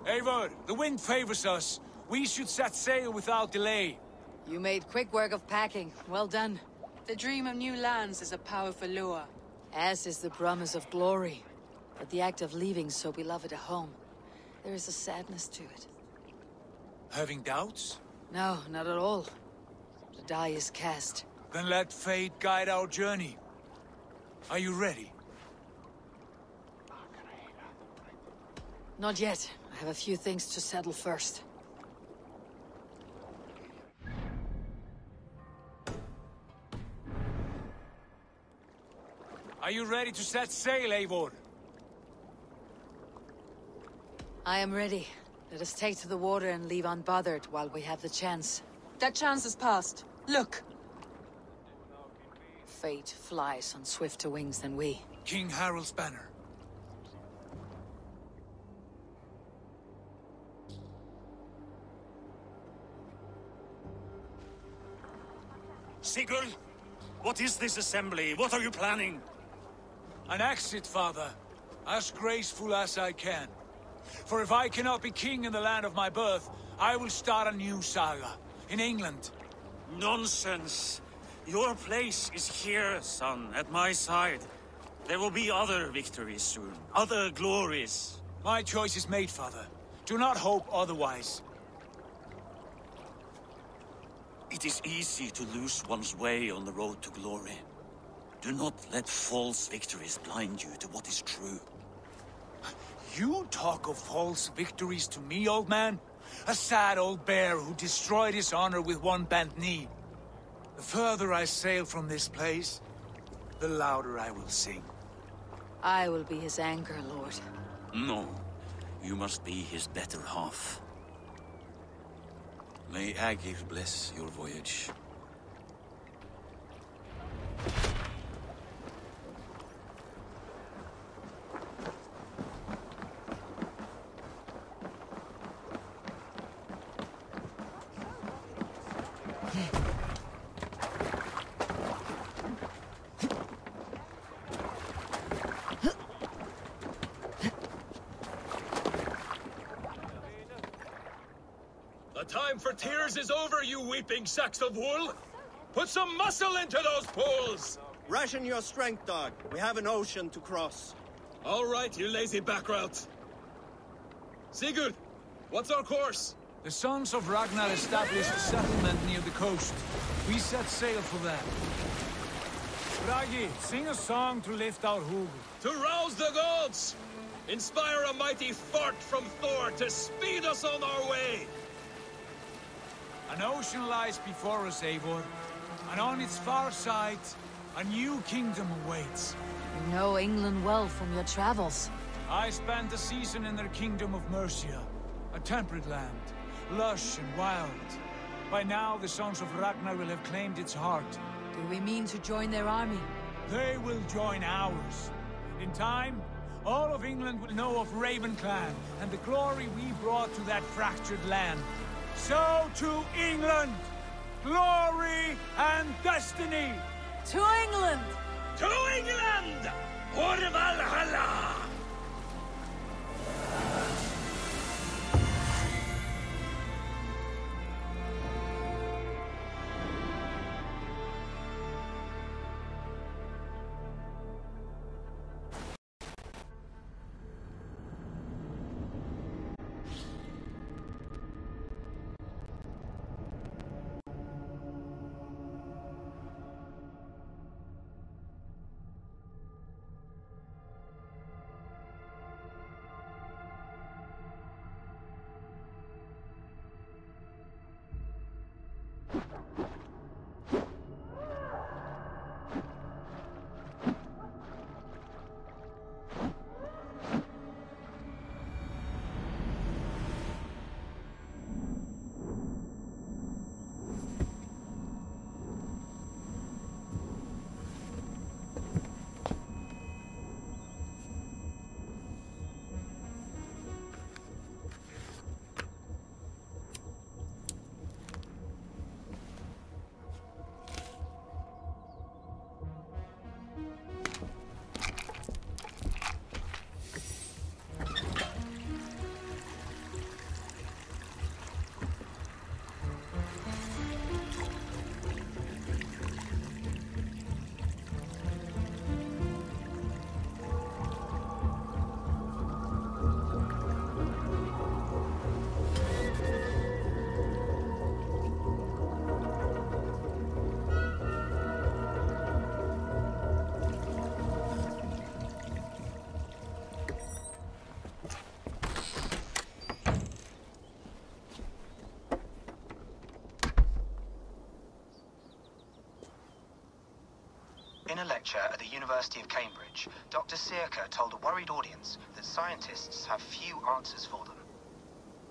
Eivor, the wind favors us. We should set sail without delay. You made quick work of packing. Well done. The dream of new lands is a powerful lure. As is the promise of glory. But the act of leaving so beloved a home, there is a sadness to it. Having doubts? No, not at all. The die is cast. Then let fate guide our journey. Are you ready? Not yet. I have a few things to settle first. Are you ready to set sail, Eivor? I am ready. Let us take to the water and leave unbothered while we have the chance. That chance is past. Look! Fate flies on swifter wings than we. King Harald's banner. What is this assembly? What are you planning? An exit, father. As graceful as I can. For if I cannot be king in the land of my birth, I will start a new saga. In England. Nonsense. Your place is here, son, at my side. There will be other victories soon. Other glories. My choice is made, father. Do not hope otherwise. It is easy to lose one's way on the road to glory. Do not let false victories blind you to what is true. You talk of false victories to me, old man? A sad old bear who destroyed his honor with one bent knee. The further I sail from this place, the louder I will sing. I will be his anchor, Lord. No. You must be his better half. May Aegir bless your voyage. The time for tears is over, you weeping sacks of wool! Put some muscle into those pools! Ration your strength, dog. We have an ocean to cross. All right, you lazy backrout. Sigurd, what's our course? The Sons of Ragnar established a settlement near the coast. We set sail for that. Bragi, sing a song to lift our hugr. To rouse the gods! Inspire a mighty fart from Thor to speed us on our way! An ocean lies before us, Eivor. And on its far side, a new kingdom awaits. You know England well from your travels. I spent a season in their kingdom of Mercia. A temperate land, lush and wild. By now, the Sons of Ragnar will have claimed its heart. Do we mean to join their army? They will join ours. In time, all of England will know of Raven Clan and the glory we brought to that fractured land. So to England! Glory and destiny! To England! To England! For Valhalla! In a lecture at the University of Cambridge, Dr. Sirka told a worried audience that scientists have few answers for them.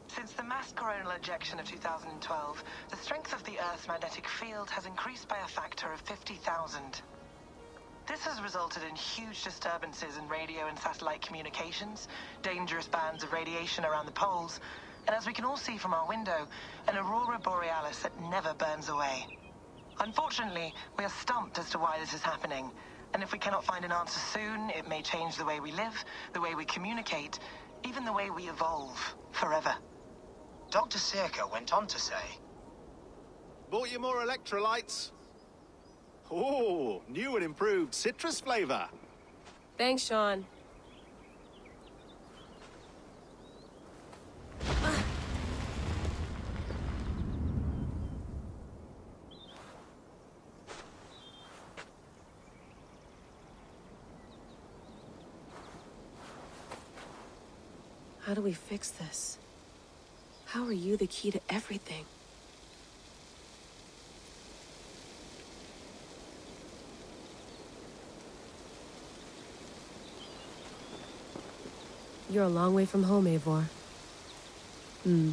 Since the mass coronal ejection of 2012, the strength of the Earth's magnetic field has increased by a factor of 50,000. This has resulted in huge disturbances in radio and satellite communications, dangerous bands of radiation around the poles, and as we can all see from our window, an aurora borealis that never burns away. Unfortunately, we are stumped as to why this is happening, and if we cannot find an answer soon, it may change the way we live, the way we communicate, even the way we evolve, forever. Dr. Sirka went on to say, Bought you more electrolytes? Oh, new and improved citrus flavor. Thanks, Shaun. Do we fix this? How are you the key to everything? You're a long way from home, Eivor. Hmm.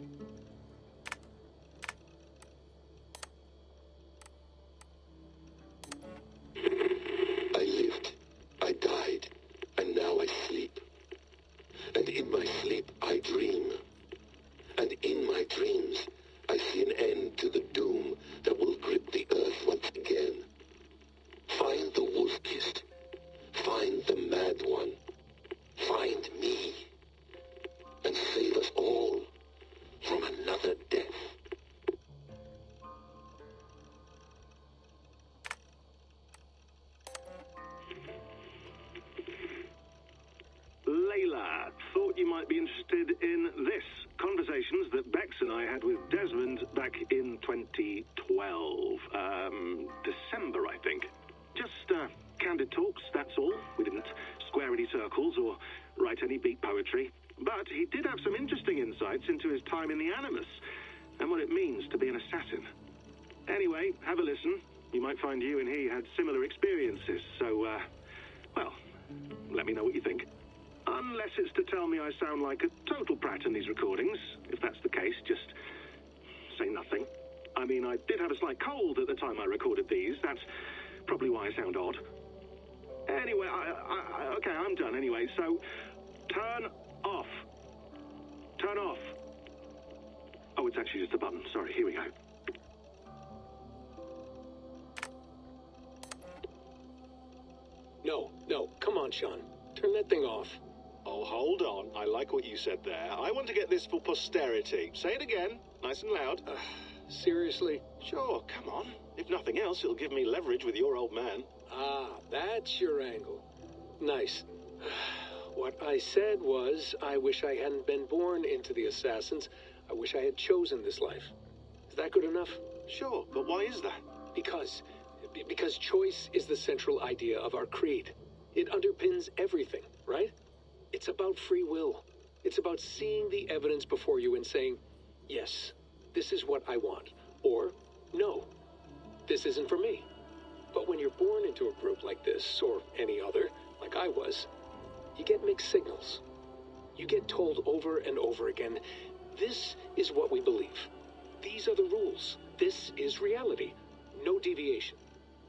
I And in my sleep I dream. These recordings. Like what you said there. I want to get this for posterity. Say it again, nice and loud. seriously? Sure, come on. If nothing else, it'll give me leverage with your old man. Ah, that's your angle. Nice. What I said was, I wish I hadn't been born into the Assassins. I wish I had chosen this life. Is that good enough? Sure, but why is that? Because. Because choice is the central idea of our creed. It underpins everything, right? It's about free will. It's about seeing the evidence before you and saying, yes, this is what I want. Or, no, this isn't for me. But when you're born into a group like this, or any other, like I was, you get mixed signals. You get told over and over again, this is what we believe. These are the rules. This is reality. No deviation.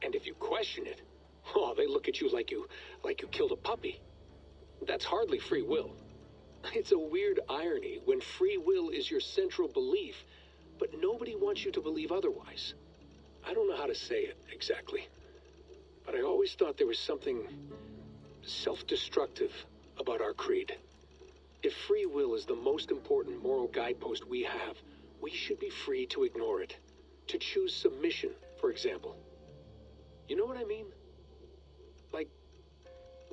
And if you question it, oh, they look at you like you like you killed a puppy. That's hardly free will. It's a weird irony when free will is your central belief, but nobody wants you to believe otherwise. I don't know how to say it exactly, but I always thought there was something self destructive about our creed. If free will is the most important moral guidepost we have, we should be free to ignore it. To choose submission, for example. You know what I mean? Like,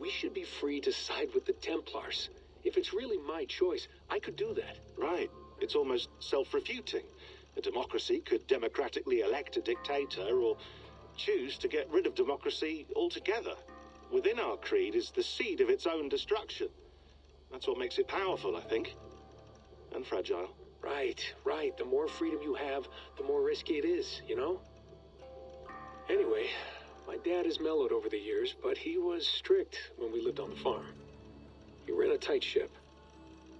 we should be free to side with the Templars. If it's really my choice, I could do that. Right. It's almost self refuting. A democracy could democratically elect a dictator or choose to get rid of democracy altogether. Within our creed is the seed of its own destruction. That's what makes it powerful, I think. And fragile. Right, right. The more freedom you have, the more risky it is, you know? Anyway, my dad has mellowed over the years, but he was strict when we lived on the farm. He ran a tight ship.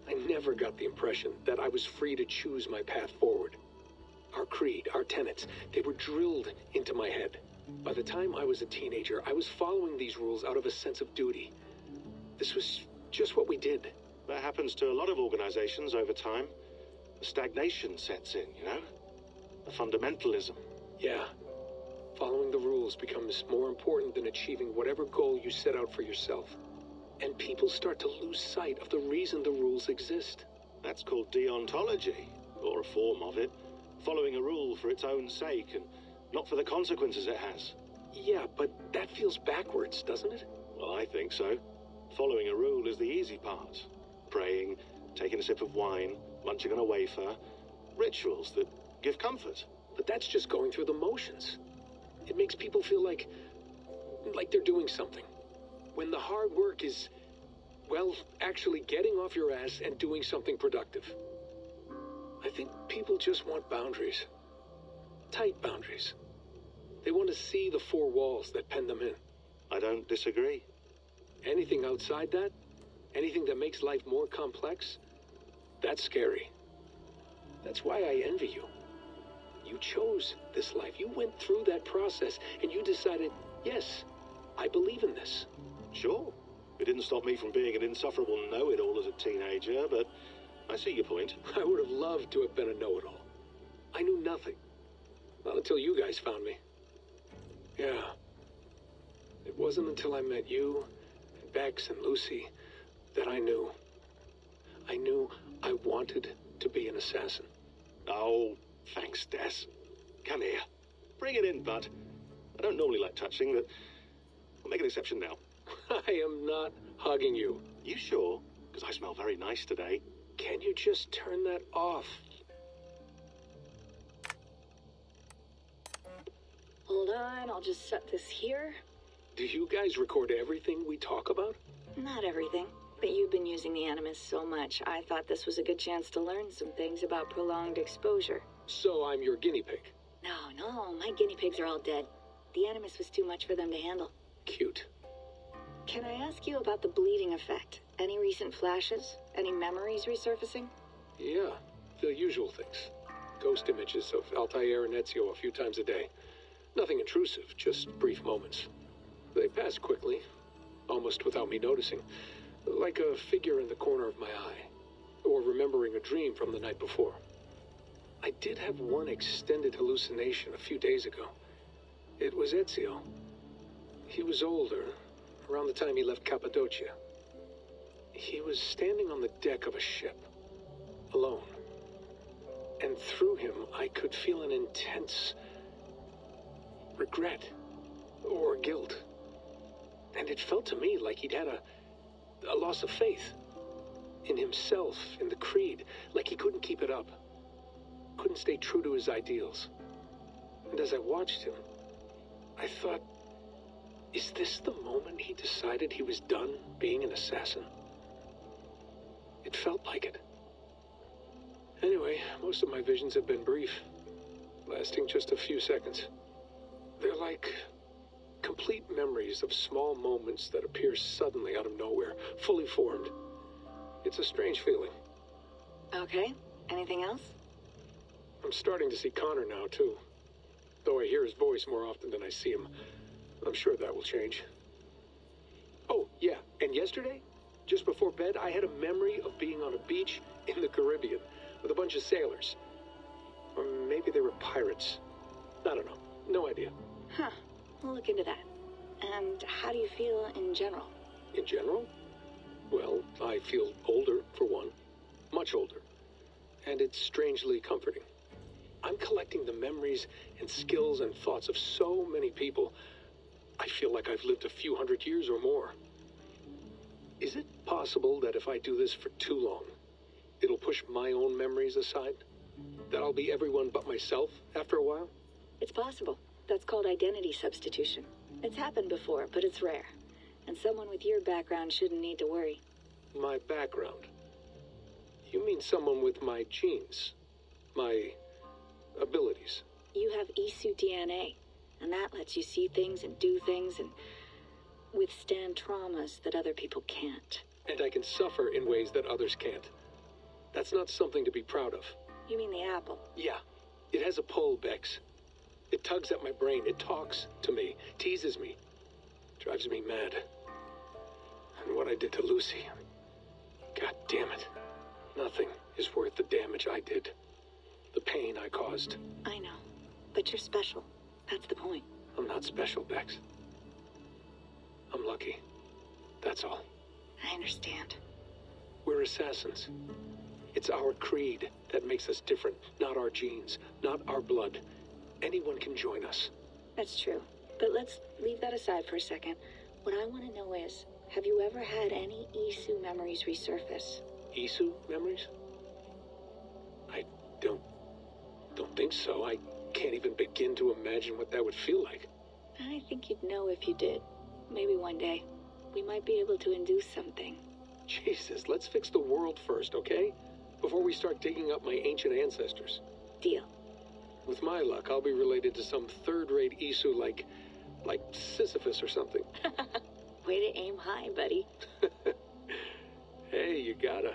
I never got the impression that I was free to choose my path forward. Our creed, our tenets, they were drilled into my head. By the time I was a teenager, I was following these rules out of a sense of duty. This was just what we did. That happens to a lot of organizations over time. The stagnation sets in, you know? The fundamentalism. Yeah. Following the rules becomes more important than achieving whatever goal you set out for yourself. And people start to lose sight of the reason the rules exist. That's called deontology, or a form of it. Following a rule for its own sake and not for the consequences it has. Yeah, but that feels backwards, doesn't it? Well, I think so. Following a rule is the easy part. Praying, taking a sip of wine, munching on a wafer. Rituals that give comfort. But that's just going through the motions. It makes people feel like... like they're doing something. When the hard work is... well, actually getting off your ass and doing something productive. I think people just want boundaries. Tight boundaries. They want to see the four walls that pen them in. I don't disagree. Anything outside that, anything that makes life more complex, that's scary. That's why I envy you. You chose this life. You went through that process and you decided, yes, I believe in this. Sure. It didn't stop me from being an insufferable know-it-all as a teenager, but I see your point. I would have loved to have been a know-it-all. I knew nothing. Not until you guys found me. Yeah. It wasn't until I met you, and Bex, and Lucy that I knew. I knew I wanted to be an assassin. Oh, thanks, Des. Come here. Bring it in, bud. I don't normally like touching, but I'll make an exception now. I am not hugging you. You sure? Because I smell very nice today. Can you just turn that off? Hold on, I'll just set this here. Do you guys record everything we talk about? Not everything, but you've been using the Animus so much, I thought this was a good chance to learn some things about prolonged exposure. So I'm your guinea pig. No, no, my guinea pigs are all dead. The Animus was too much for them to handle. Cute. Can I ask you about the bleeding effect? Any recent flashes? Any memories resurfacing? Yeah, the usual things. Ghost images of Altair and Ezio a few times a day. Nothing intrusive, just brief moments. They pass quickly, almost without me noticing, like a figure in the corner of my eye, or remembering a dream from the night before. I did have one extended hallucination a few days ago. It was Ezio. He was older, around the time he left Cappadocia. He was standing on the deck of a ship, alone. And through him, I could feel an intense regret or guilt. And it felt to me like he'd had a, a loss of faith in himself, in the creed, like he couldn't keep it up, couldn't stay true to his ideals. And as I watched him, I thought, is this the moment he decided he was done being an assassin? It felt like it. Anyway, most of my visions have been brief, lasting just a few seconds. They're like complete memories of small moments that appear suddenly out of nowhere, fully formed. It's a strange feeling. Okay. Anything else? I'm starting to see Connor now, too. Though I hear his voice more often than I see him. I'm sure that will change. Oh, yeah, and yesterday, just before bed, I had a memory of being on a beach in the Caribbean with a bunch of sailors. Or maybe they were pirates. I don't know. No idea. Huh. We'll look into that. And how do you feel in general? In general? Well, I feel older, for one. Much older. And it's strangely comforting. I'm collecting the memories and skills and thoughts of so many people. I feel like I've lived a few hundred years or more. Is it possible that if I do this for too long, it'll push my own memories aside? That I'll be everyone but myself after a while? It's possible. That's called identity substitution. It's happened before, but it's rare. And someone with your background shouldn't need to worry. My background? You mean someone with my genes? My abilities? You have Isu DNA, and that lets you see things and do things and withstand traumas that other people can't. And I can suffer in ways that others can't. That's not something to be proud of. You mean the apple? Yeah, it has a pull, Bex. It tugs at my brain. It talks to me, teases me, drives me mad. And what I did to Lucy. God damn it. Nothing is worth the damage I did. The pain I caused. I know. But you're special. That's the point. I'm not special, Bex. I'm lucky. That's all. I understand. We're assassins. It's our creed that makes us different, not our genes, not our blood. Anyone can join us. That's true. But let's leave that aside for a second. What I want to know is have you ever had any Isu memories resurface? Isu memories? I don't. don't think so. I can't even begin to imagine what that would feel like. I think you'd know if you did. Maybe one day. We might be able to induce something. Jesus, let's fix the world first, okay? Before we start digging up my ancient ancestors. Deal. With my luck, I'll be related to some third-rate Isu like... like Sisyphus or something. Way to aim high, buddy. hey, you gotta.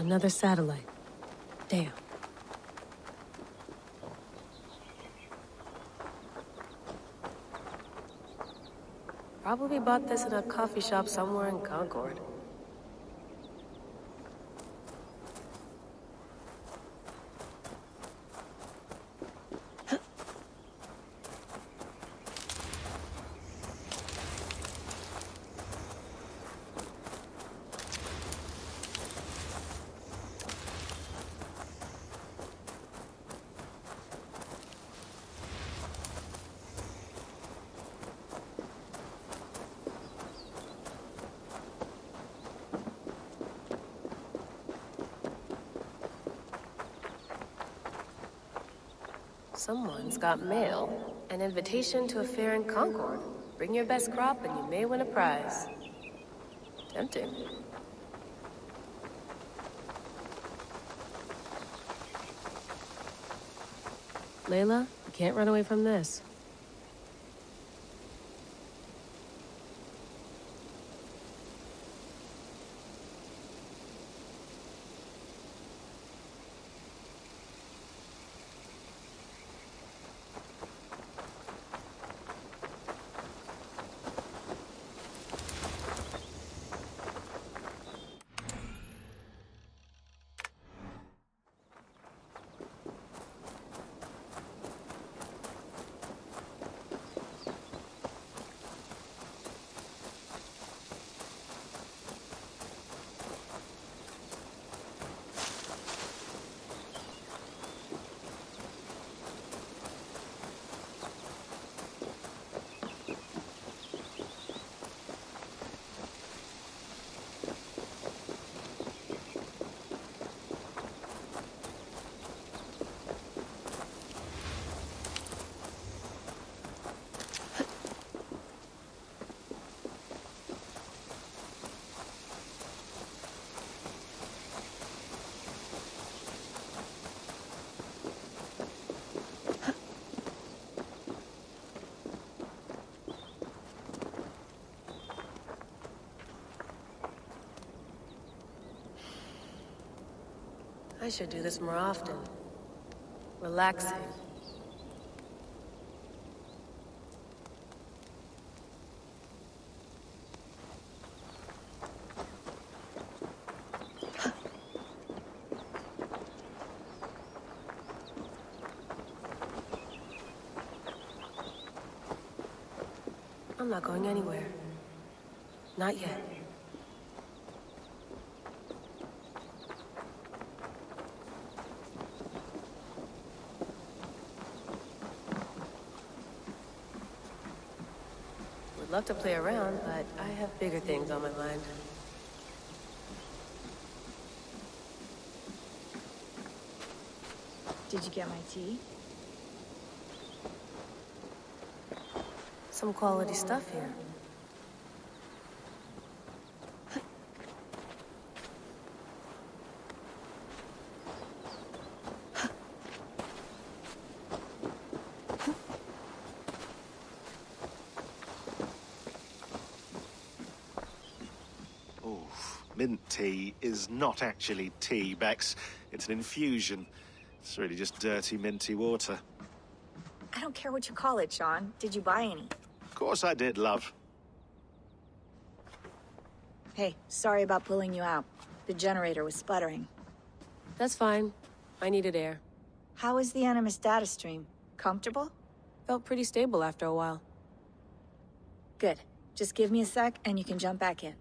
Another satellite. Damn. Probably bought this in a coffee shop somewhere in Concord. Someone's got mail. An invitation to a fair in Concord. Bring your best crop and you may win a prize. Tempting. Layla, you can't run away from this. I should do this more often. Relaxing. I'm not going anywhere. Not yet. Would love to play around, but I have bigger things on my mind. Did you get my tea? Some quality stuff here. Is not actually tea, Bex. It's an infusion. It's really just dirty, minty water. I don't care what you call it, Shaun. Did you buy any? Of course I did, love. Hey, sorry about pulling you out. The generator was sputtering. That's fine. I needed air. How is the Animus data stream? Comfortable? Felt pretty stable after a while. Good. Just give me a sec and you can jump back in.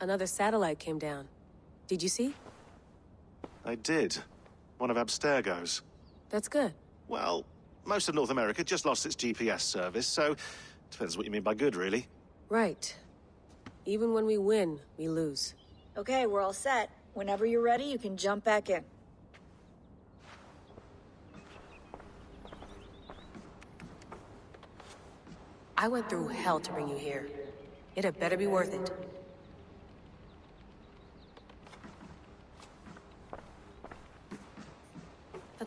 Another satellite came down. Did you see? I did. One of Abstergo's. That's good. Well, most of North America just lost its GPS service, so depends what you mean by good, really. Right. Even when we win, we lose. Okay, we're all set. Whenever you're ready, you can jump back in. I went through hell to bring you here. It had better be worth it.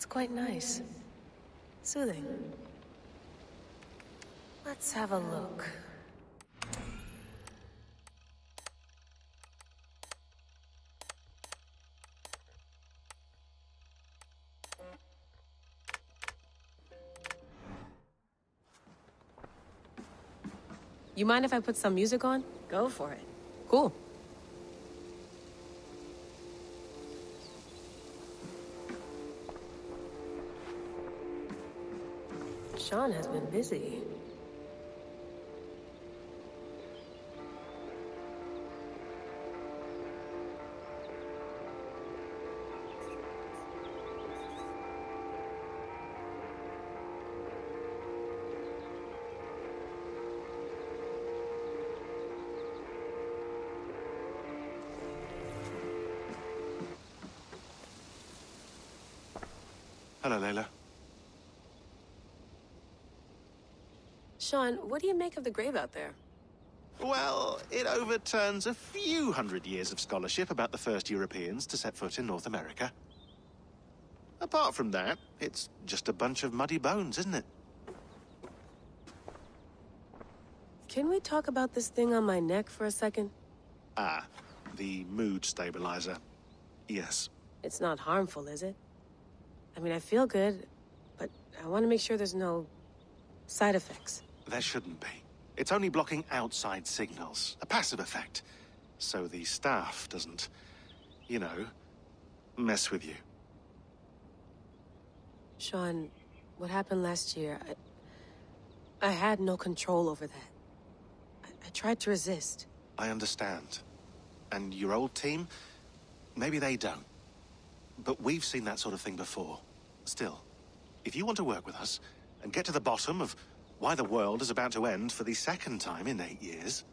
That's quite nice. Soothing. Let's have a look. You mind if I put some music on? Go for it. Cool. Shaun has been busy. Hello, Layla. What do you make of the grave out there? Well, it overturns a few hundred years of scholarship about the first Europeans to set foot in North America. Apart from that, it's just a bunch of muddy bones, isn't it? Can we talk about this thing on my neck for a second? Ah, the mood stabilizer. Yes. It's not harmful, is it? I mean, I feel good, but I want to make sure there's no side effects. There shouldn't be. It's only blocking outside signals, a passive effect. So the staff doesn't, you know, mess with you. Shaun, what happened last year, I, I had no control over that. I, I tried to resist. I understand. And your old team, maybe they don't. But we've seen that sort of thing before. Still, if you want to work with us and get to the bottom of why the world is about to end for the second time in eight years,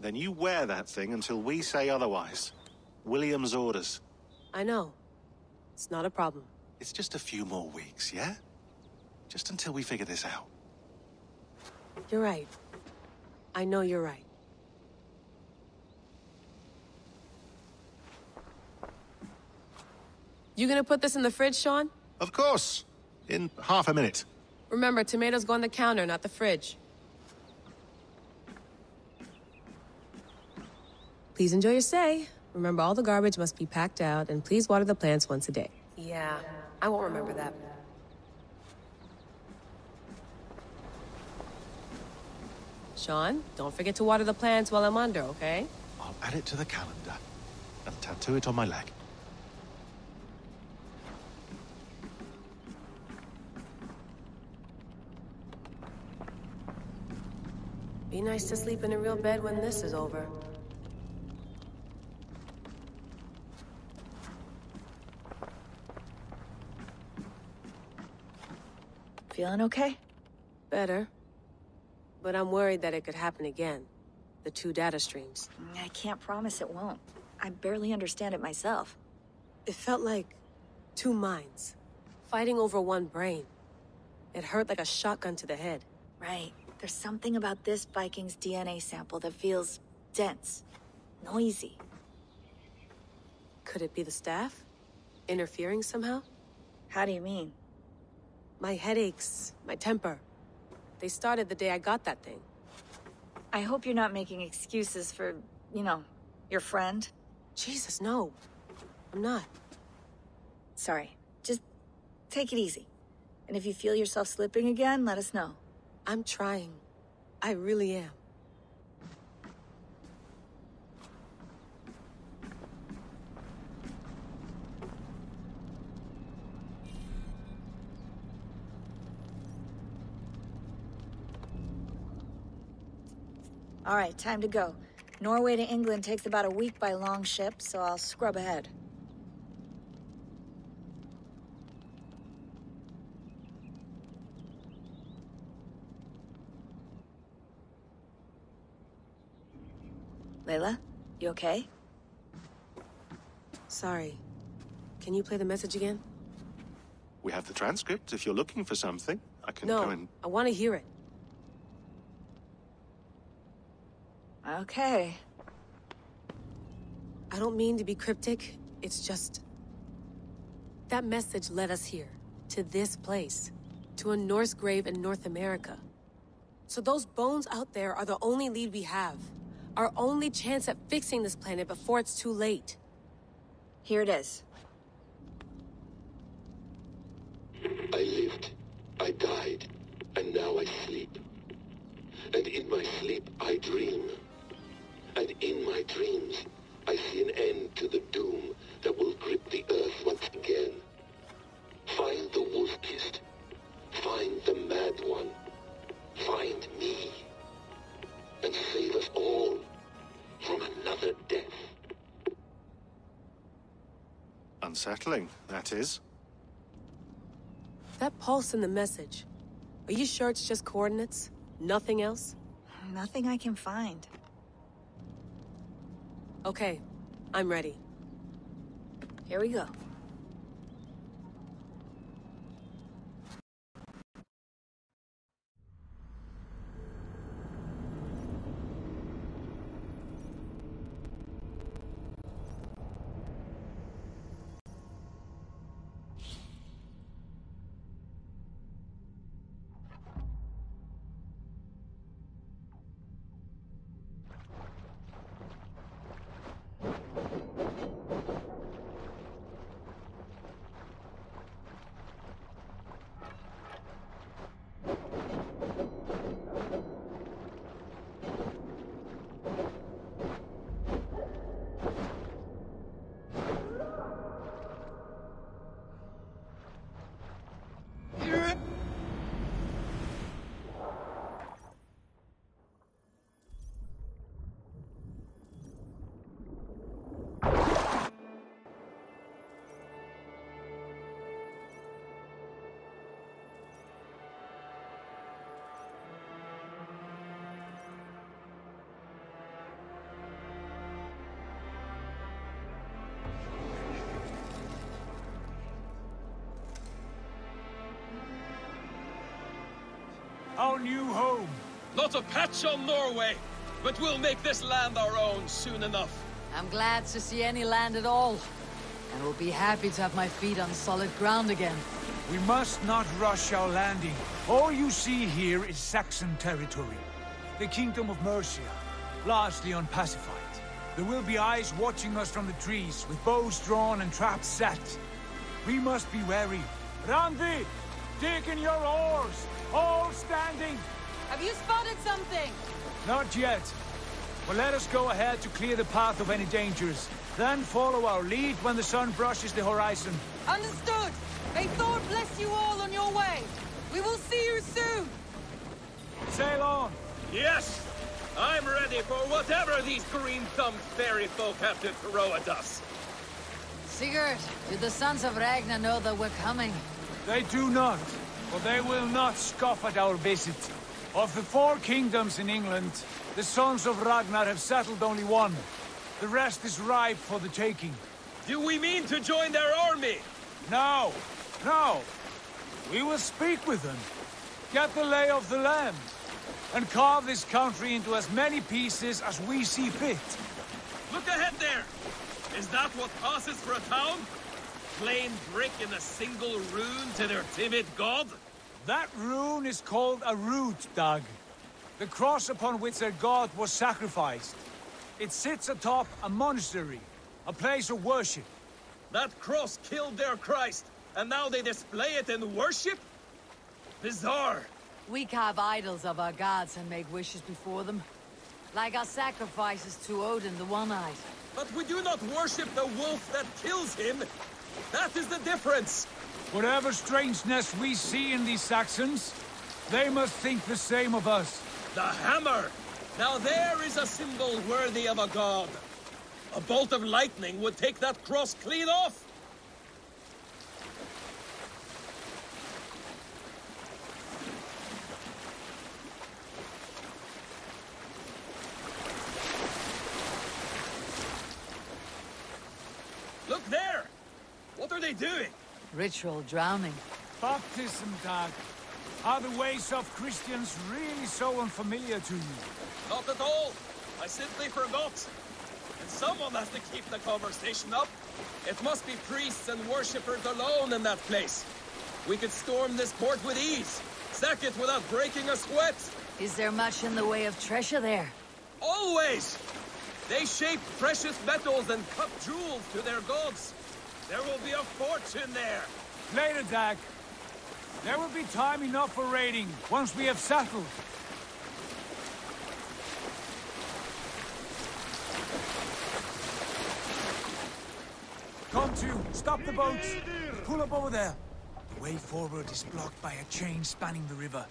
then you wear that thing until we say otherwise. William's orders. I know. It's not a problem. It's just a few more weeks, yeah? Just until we figure this out. You're right. I know you're right. You gonna put this in the fridge, Shaun? Of course. In half a minute. Remember, tomatoes go on the counter, not the fridge. Please enjoy your stay. Remember, all the garbage must be packed out, and please water the plants once a day. Yeah, I won't remember that. Shaun, don't forget to water the plants while I'm under, okay? I'll add it to the calendar and tattoo it on my leg. Be nice to sleep in a real bed when this is over. Feeling okay? Better. But I'm worried that it could happen again. The two data streams. I can't promise it won't. I barely understand it myself. It felt like two minds, fighting over one brain. It hurt like a shotgun to the head. Right. There's something about this Viking's DNA sample that feels dense, noisy. Could it be the staff? Interfering somehow? How do you mean? My headaches, my temper. They started the day I got that thing. I hope you're not making excuses for, you know, your friend. Jesus, no. I'm not. Sorry. Just take it easy. And if you feel yourself slipping again, let us know. I'm trying. I really am. All right, time to go. Norway to England takes about a week by long ship, so I'll scrub ahead. Layla, you okay? Sorry. Can you play the message again? We have the transcript if you're looking for something. I can no, go and... I want to hear it. Okay. I don't mean to be cryptic. It's just... That message led us here. To this place. to a Norse grave in North America. So those bones out there are the only lead we have. Our only chance at fixing this planet before it's too late. Here it is. I lived, I died, and now I sleep. And in my sleep, I dream. And in my dreams, I see an end to the doom that will grip the Earth once again. Find the wolf-kissed. Find the mad one. Find me. And save us all from another death. Unsettling, that is. That pulse in the message. Are you sure it's just coordinates? Nothing else? Nothing I can find. Okay, I'm ready. Here we go. Our new home. Not a patch on Norway, but we'll make this land our own soon enough. I'm glad to see any land at all. And will be happy to have my feet on solid ground again. We must not rush our landing. All you see here is Saxon territory. The Kingdom of Mercia, largely unpacified. There will be eyes watching us from the trees, with bows drawn and traps set. We must be wary. Randi! Dig in your oars! All standing! Have you spotted something? Not yet. But let us go ahead to clear the path of any dangers. Then follow our lead when the sun brushes the horizon. Understood! May Thor bless you all on your way! We will see you soon! Sail on! Yes! I'm ready for whatever these green-thumbed fairy folk have to throw at us. Sigurd, do the Sons of Ragnar know that we're coming? They do not, but they will not scoff at our visit. Of the four kingdoms in England, the Sons of Ragnar have settled only one. The rest is ripe for the taking. Do we mean to join their army? No, no. We will speak with them, get the lay of the land, and carve this country into as many pieces as we see fit. Look ahead there! Is that what passes for a town? Plain brick in a single rune to their timid god? That rune is called a rood, Dag. The cross upon which their god was sacrificed. It sits atop a monastery, a place of worship. That cross killed their Christ, and now they display it in worship? Bizarre. We carve idols of our gods and make wishes before them. Like our sacrifices to Odin the One-Eyed. But we do not worship the wolf that kills him. That is the difference. Whatever strangeness we see in these Saxons, they must think the same of us. The hammer! Now there is a symbol worthy of a god. A bolt of lightning would take that cross clean off. Look there! What are they doing? Ritual drowning. Baptism, Dag. Are the ways of Christians really so unfamiliar to you? Not at all. I simply forgot. And someone has to keep the conversation up. It must be priests and worshippers alone in that place. We could storm this port with ease. Sack it without breaking a sweat. Is there much in the way of treasure there? Always! They shape precious metals and cut jewels to their gods. There will be a fortune there. Later, Dag. There will be time enough for raiding, once we have settled. Come to, stop the boats. Pull up over there. The way forward is blocked by a chain spanning the river.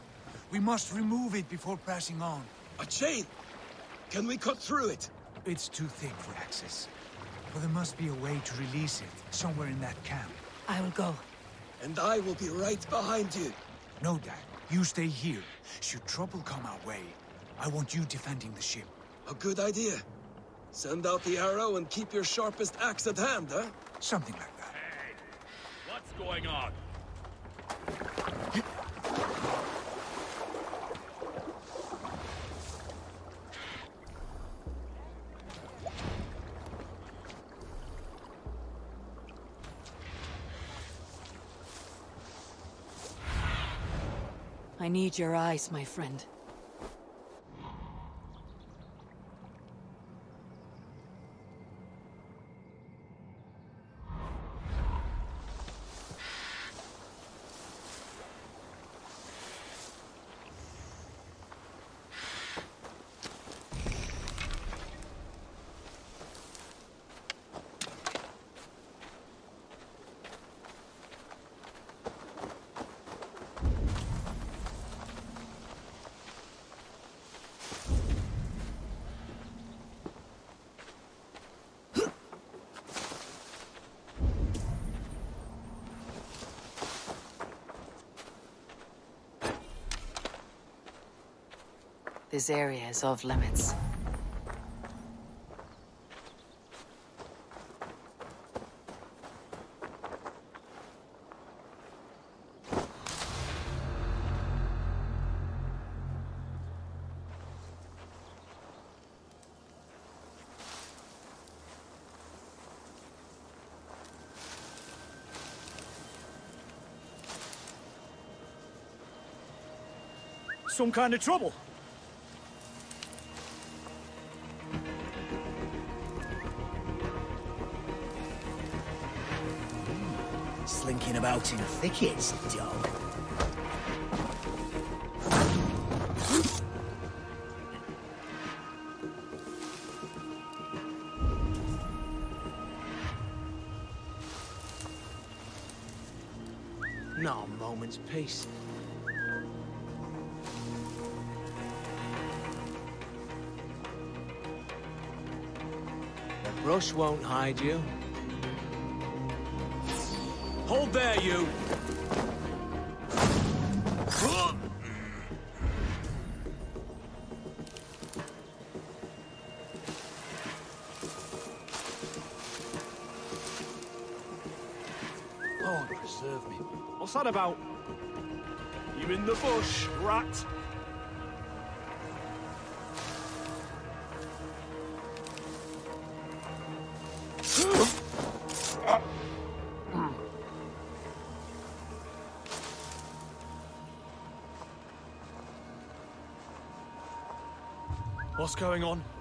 We must remove it before pressing on. A chain? Can we cut through it? It's too thick for access. But there must be a way to release it, somewhere in that camp. I will go. And I will be right behind you. No, Dag. You stay here. Should trouble come our way, I want you defending the ship. A good idea. Send out the arrow and keep your sharpest axe at hand, huh? Something like that. Hey, what's going on? I need your eyes, my friend. This area is off limits. Some kind of trouble. Slinking about in thickets, dog. Not a moment's peace. The brush won't hide you. Hold there, you! Lord preserve me. What's that about? You in the bush, rat? Going on?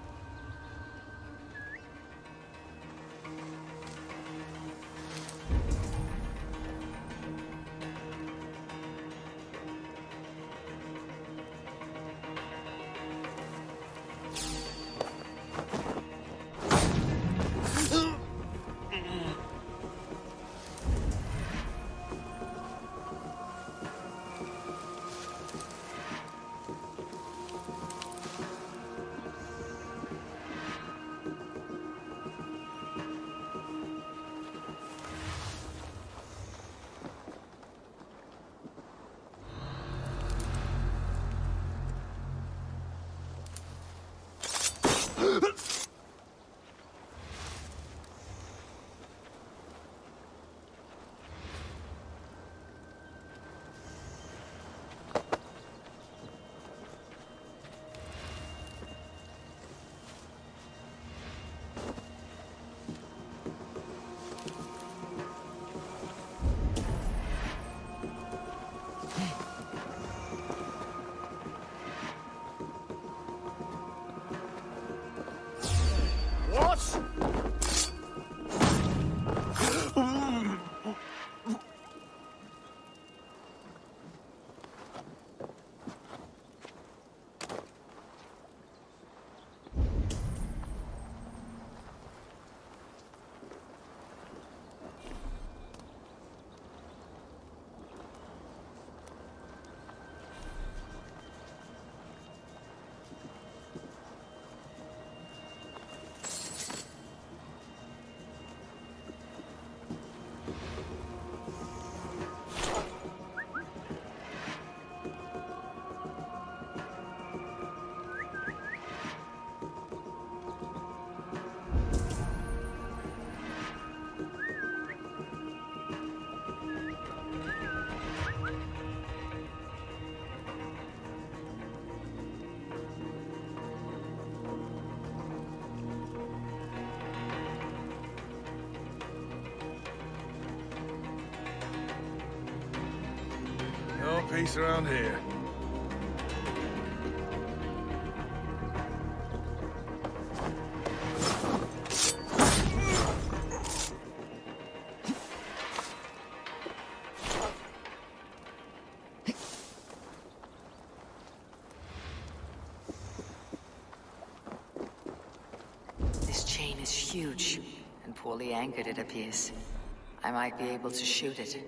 Peace around here. This chain is huge, and poorly anchored it appears. I might be able to shoot it.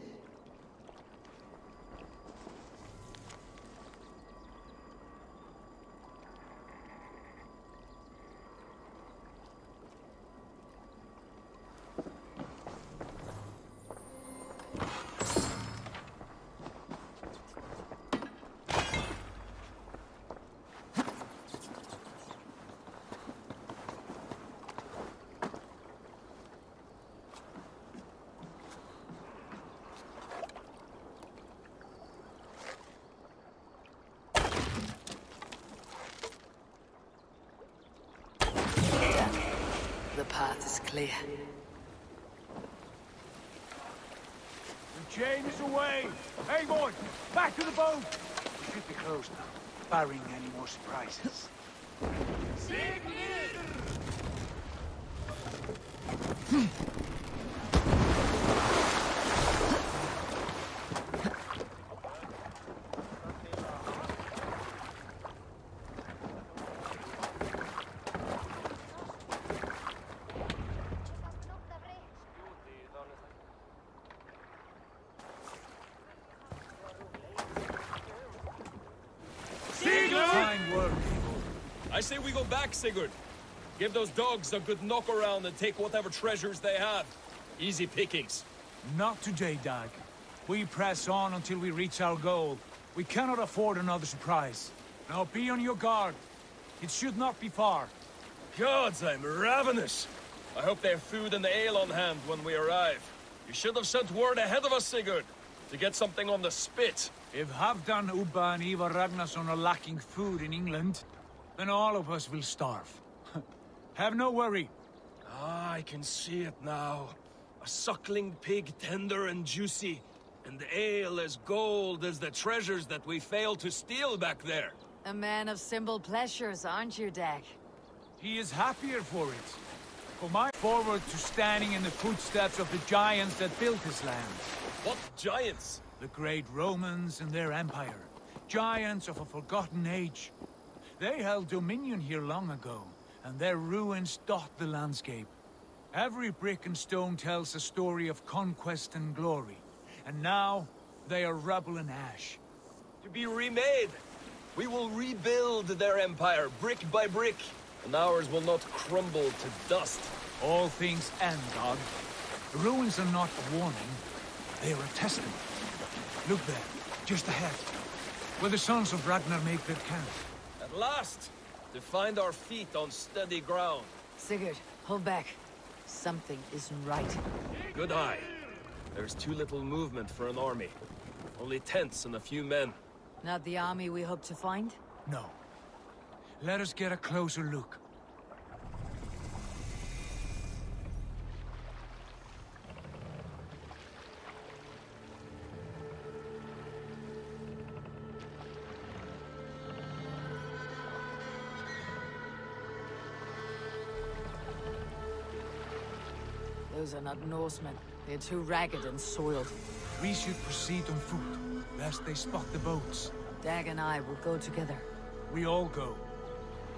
The path is clear. The chain is away! Hey, boy! Back to the boat! We should be close now, barring any more surprises. Fine work. I say we go back, Sigurd. Give those dogs a good knock around and take whatever treasures they have. Easy pickings. Not today, Dag. We press on until we reach our goal. We cannot afford another surprise. Now be on your guard. It should not be far. Gods, I'm ravenous. I hope they have food and ale on hand when we arrive. You should have sent word ahead of us, Sigurd, to get something on the spit. If Halfdan, Ubba, and Ivar Ragnarsson are lacking food in England, then all of us will starve. Have no worry. Ah, I can see it now. A suckling pig tender and juicy, and ale as gold as the treasures that we failed to steal back there. A man of simple pleasures, aren't you, Dag? He is happier for it. For my forward to standing in the footsteps of the giants that built this land. What giants? The great Romans and their empire. Giants of a forgotten age. They held dominion here long ago, and their ruins dot the landscape. Every brick and stone tells a story of conquest and glory. And now, they are rubble and ash. To be remade. We will rebuild their empire brick by brick, and ours will not crumble to dust. All things end, God. The ruins are not a warning. They are a testament. Look there, just ahead. Where the sons of Ragnar make their camp. At last! To find our feet on steady ground. Sigurd, hold back. Something isn't right. Good eye. There's too little movement for an army. Only tents and a few men. Not the army we hope to find? No. Let us get a closer look. Those are not Norsemen. They're too ragged and soiled. We should proceed on foot, lest they spot the boats. Dag and I will go together. We all go.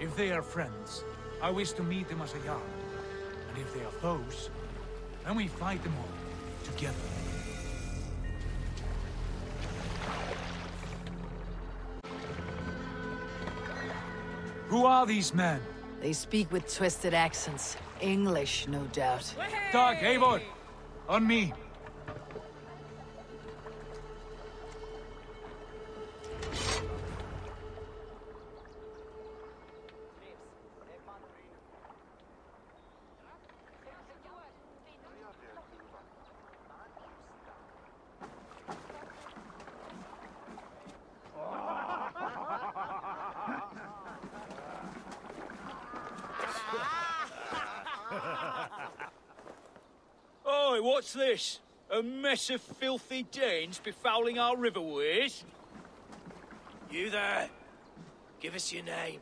If they are friends, I wish to meet them as a jarl. And if they are foes, then we fight them all, together. Who are these men? They speak with twisted accents. English, no doubt. Dag, Eivor! On me! This? A mess of filthy Danes befouling our riverways? You there? Give us your name.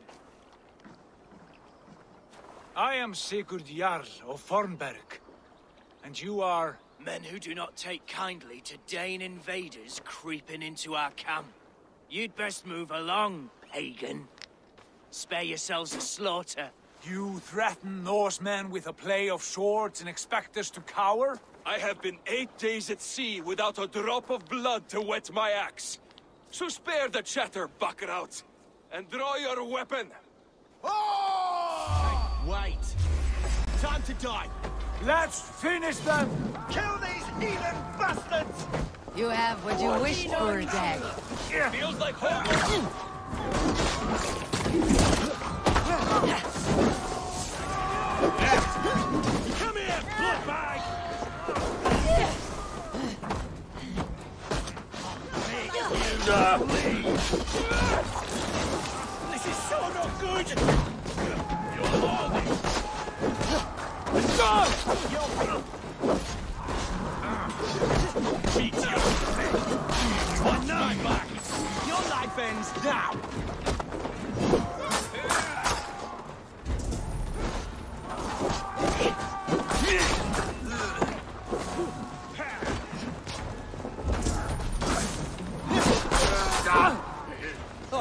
I am Sigurd Jarl of Fornburg. And you are... Men who do not take kindly to Dane invaders creeping into our camp. You'd best move along, pagan. Spare yourselves a slaughter. You threaten Norsemen with a play of swords and expect us to cower? I have been eight days at sea without a drop of blood to wet my axe. So spare the chatter, Buckerout, and draw your weapon. Ah! Wait. Time to die. Let's finish them! Kill these heathen bastards! You have what you wished for, Dag. Feels like home. Come here, bloodbag! This is so not good! You're! Go! One nine back! Your life ends now!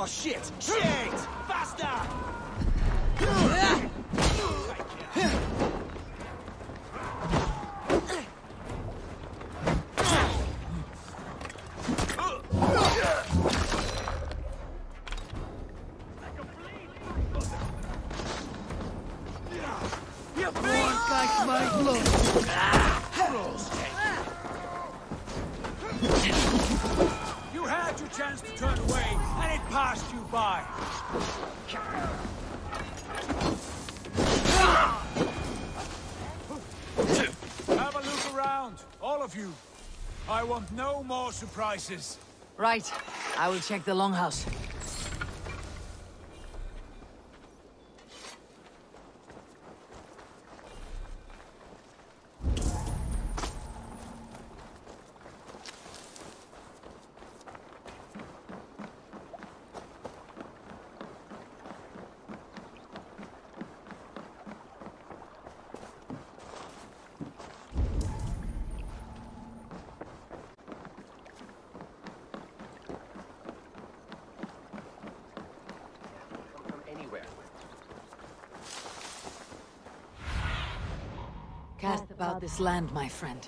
Shit! Surprises. Right. I will check the longhouse. Cast about this land, my friend.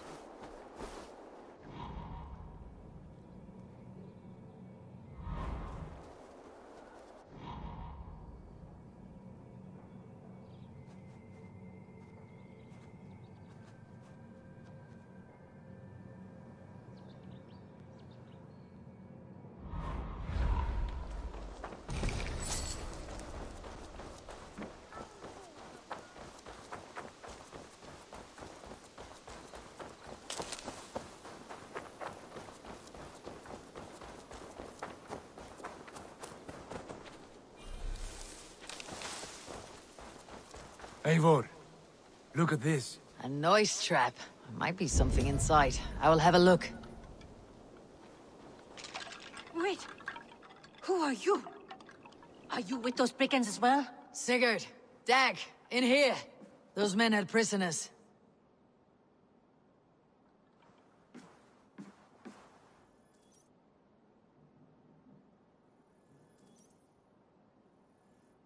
Eivor, look at this. A noise trap. There might be something inside. I will have a look. Wait. Who are you? Are you with those brigands as well? Sigurd, Dag, in here. Those men had prisoners.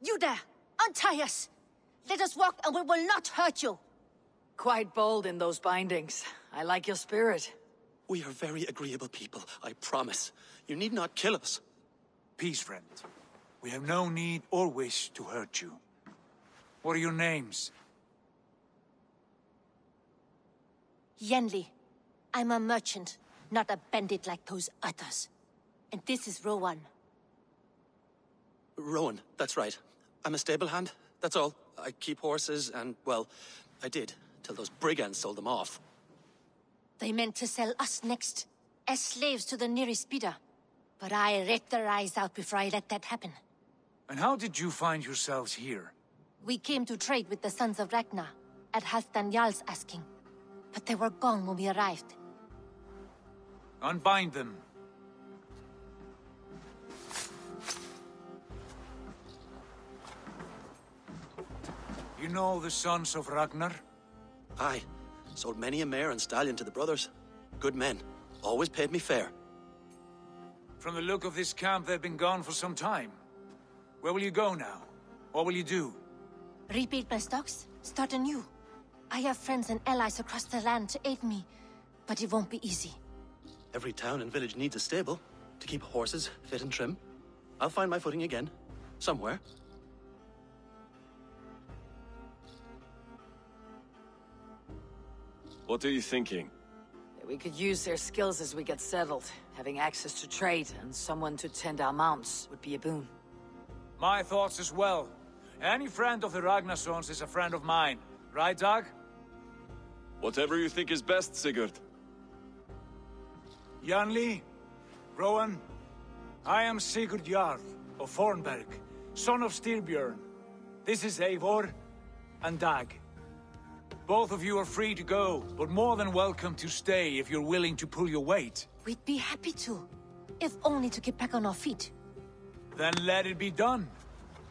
You there! Untie us! Let us walk and we will not hurt you! Quite bold in those bindings. I like your spirit. We are very agreeable people, I promise. You need not kill us. Peace, friend. We have no need or wish to hurt you. What are your names? Yanli. I'm a merchant, not a bandit like those others. And this is Rowan. Rowan, that's right. I'm a stable hand, that's all. I keep horses, and, well, I did, till those brigands sold them off. They meant to sell us next, as slaves to the nearest bidder. But I ripped their eyes out before I let that happen. And how did you find yourselves here? We came to trade with the Sons of Ragnar, at Halfdan Jarl's asking. But they were gone when we arrived. Unbind them. You know the sons of Ragnar? Aye. Sold many a mare and stallion to the brothers. Good men. Always paid me fair. From the look of this camp, they've been gone for some time. Where will you go now? What will you do? Rebuild my stocks? Start anew? I have friends and allies across the land to aid me, but it won't be easy. Every town and village needs a stable to keep horses fit and trim. I'll find my footing again. Somewhere. What are you thinking? We could use their skills as we get settled. Having access to trade and someone to tend our mounts would be a boon. My thoughts as well. Any friend of the Ragnarsons is a friend of mine. Right, Dag? Whatever you think is best, Sigurd. Yanli, Rowan, I am Sigurd Jarl of Fornburg, son of Styrbjörn. This is Eivor and Dag. Both of you are free to go, but more than welcome to stay if you're willing to pull your weight. We'd be happy to, if only to get back on our feet. Then let it be done.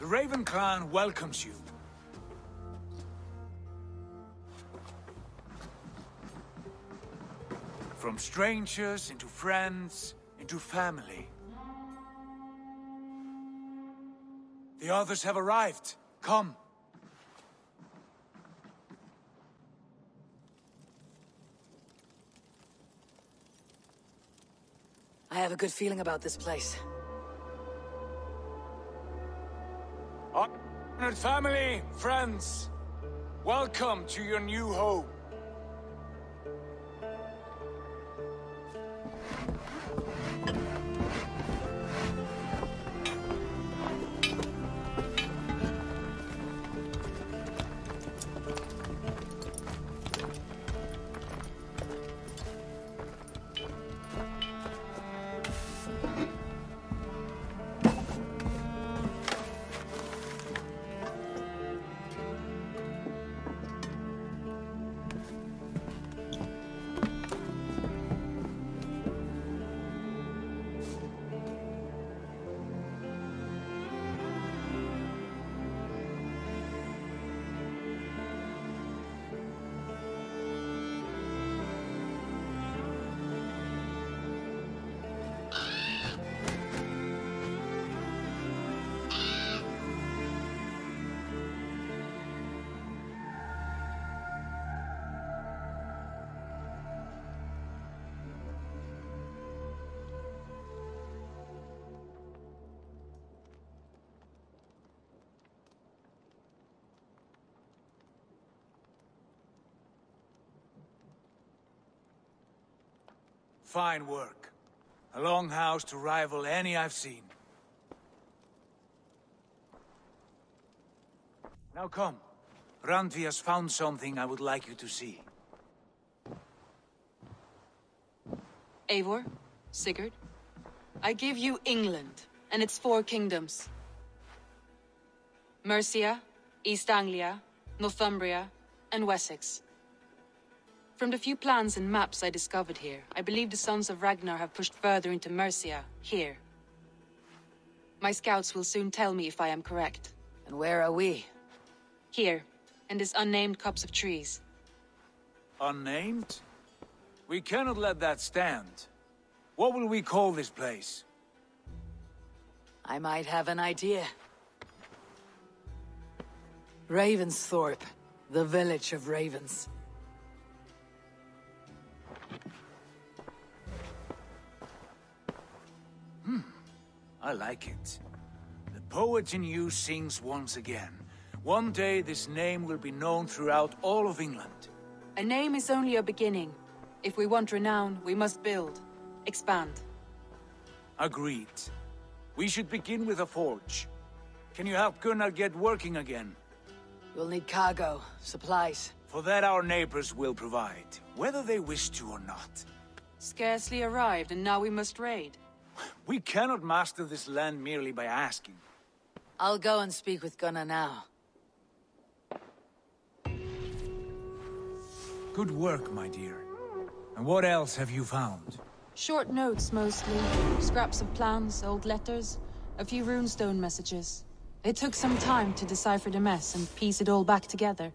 The Raven Clan welcomes you. From strangers into friends, into family. The others have arrived. Come. I have a good feeling about this place. Honored family, friends, welcome to your new home. Fine work. A longhouse to rival any I've seen. Now come. Randvi has found something I would like you to see. Eivor, Sigurd, I give you England and its four kingdoms. Mercia, East Anglia, Northumbria, and Wessex. From the few plans and maps I discovered here, I believe the Sons of Ragnar have pushed further into Mercia, here. My scouts will soon tell me if I am correct. And where are we? Here, in this unnamed copse of trees. Unnamed? We cannot let that stand. What will we call this place? I might have an idea. Ravensthorpe, the village of ravens. I like it. The poet in you sings once again. One day this name will be known throughout all of England. A name is only a beginning. If we want renown, we must build. Expand. Agreed. We should begin with a forge. Can you help Gunnar get working again? We'll need cargo, supplies. For that our neighbors will provide, whether they wish to or not. Scarcely arrived, and now we must raid. We cannot master this land merely by asking. I'll go and speak with Gunnar now. Good work, my dear. And what else have you found? Short notes, mostly. Scraps of plans, old letters, a few runestone messages. It took some time to decipher the mess and piece it all back together.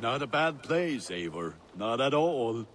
Not a bad place, Eivor. Not at all.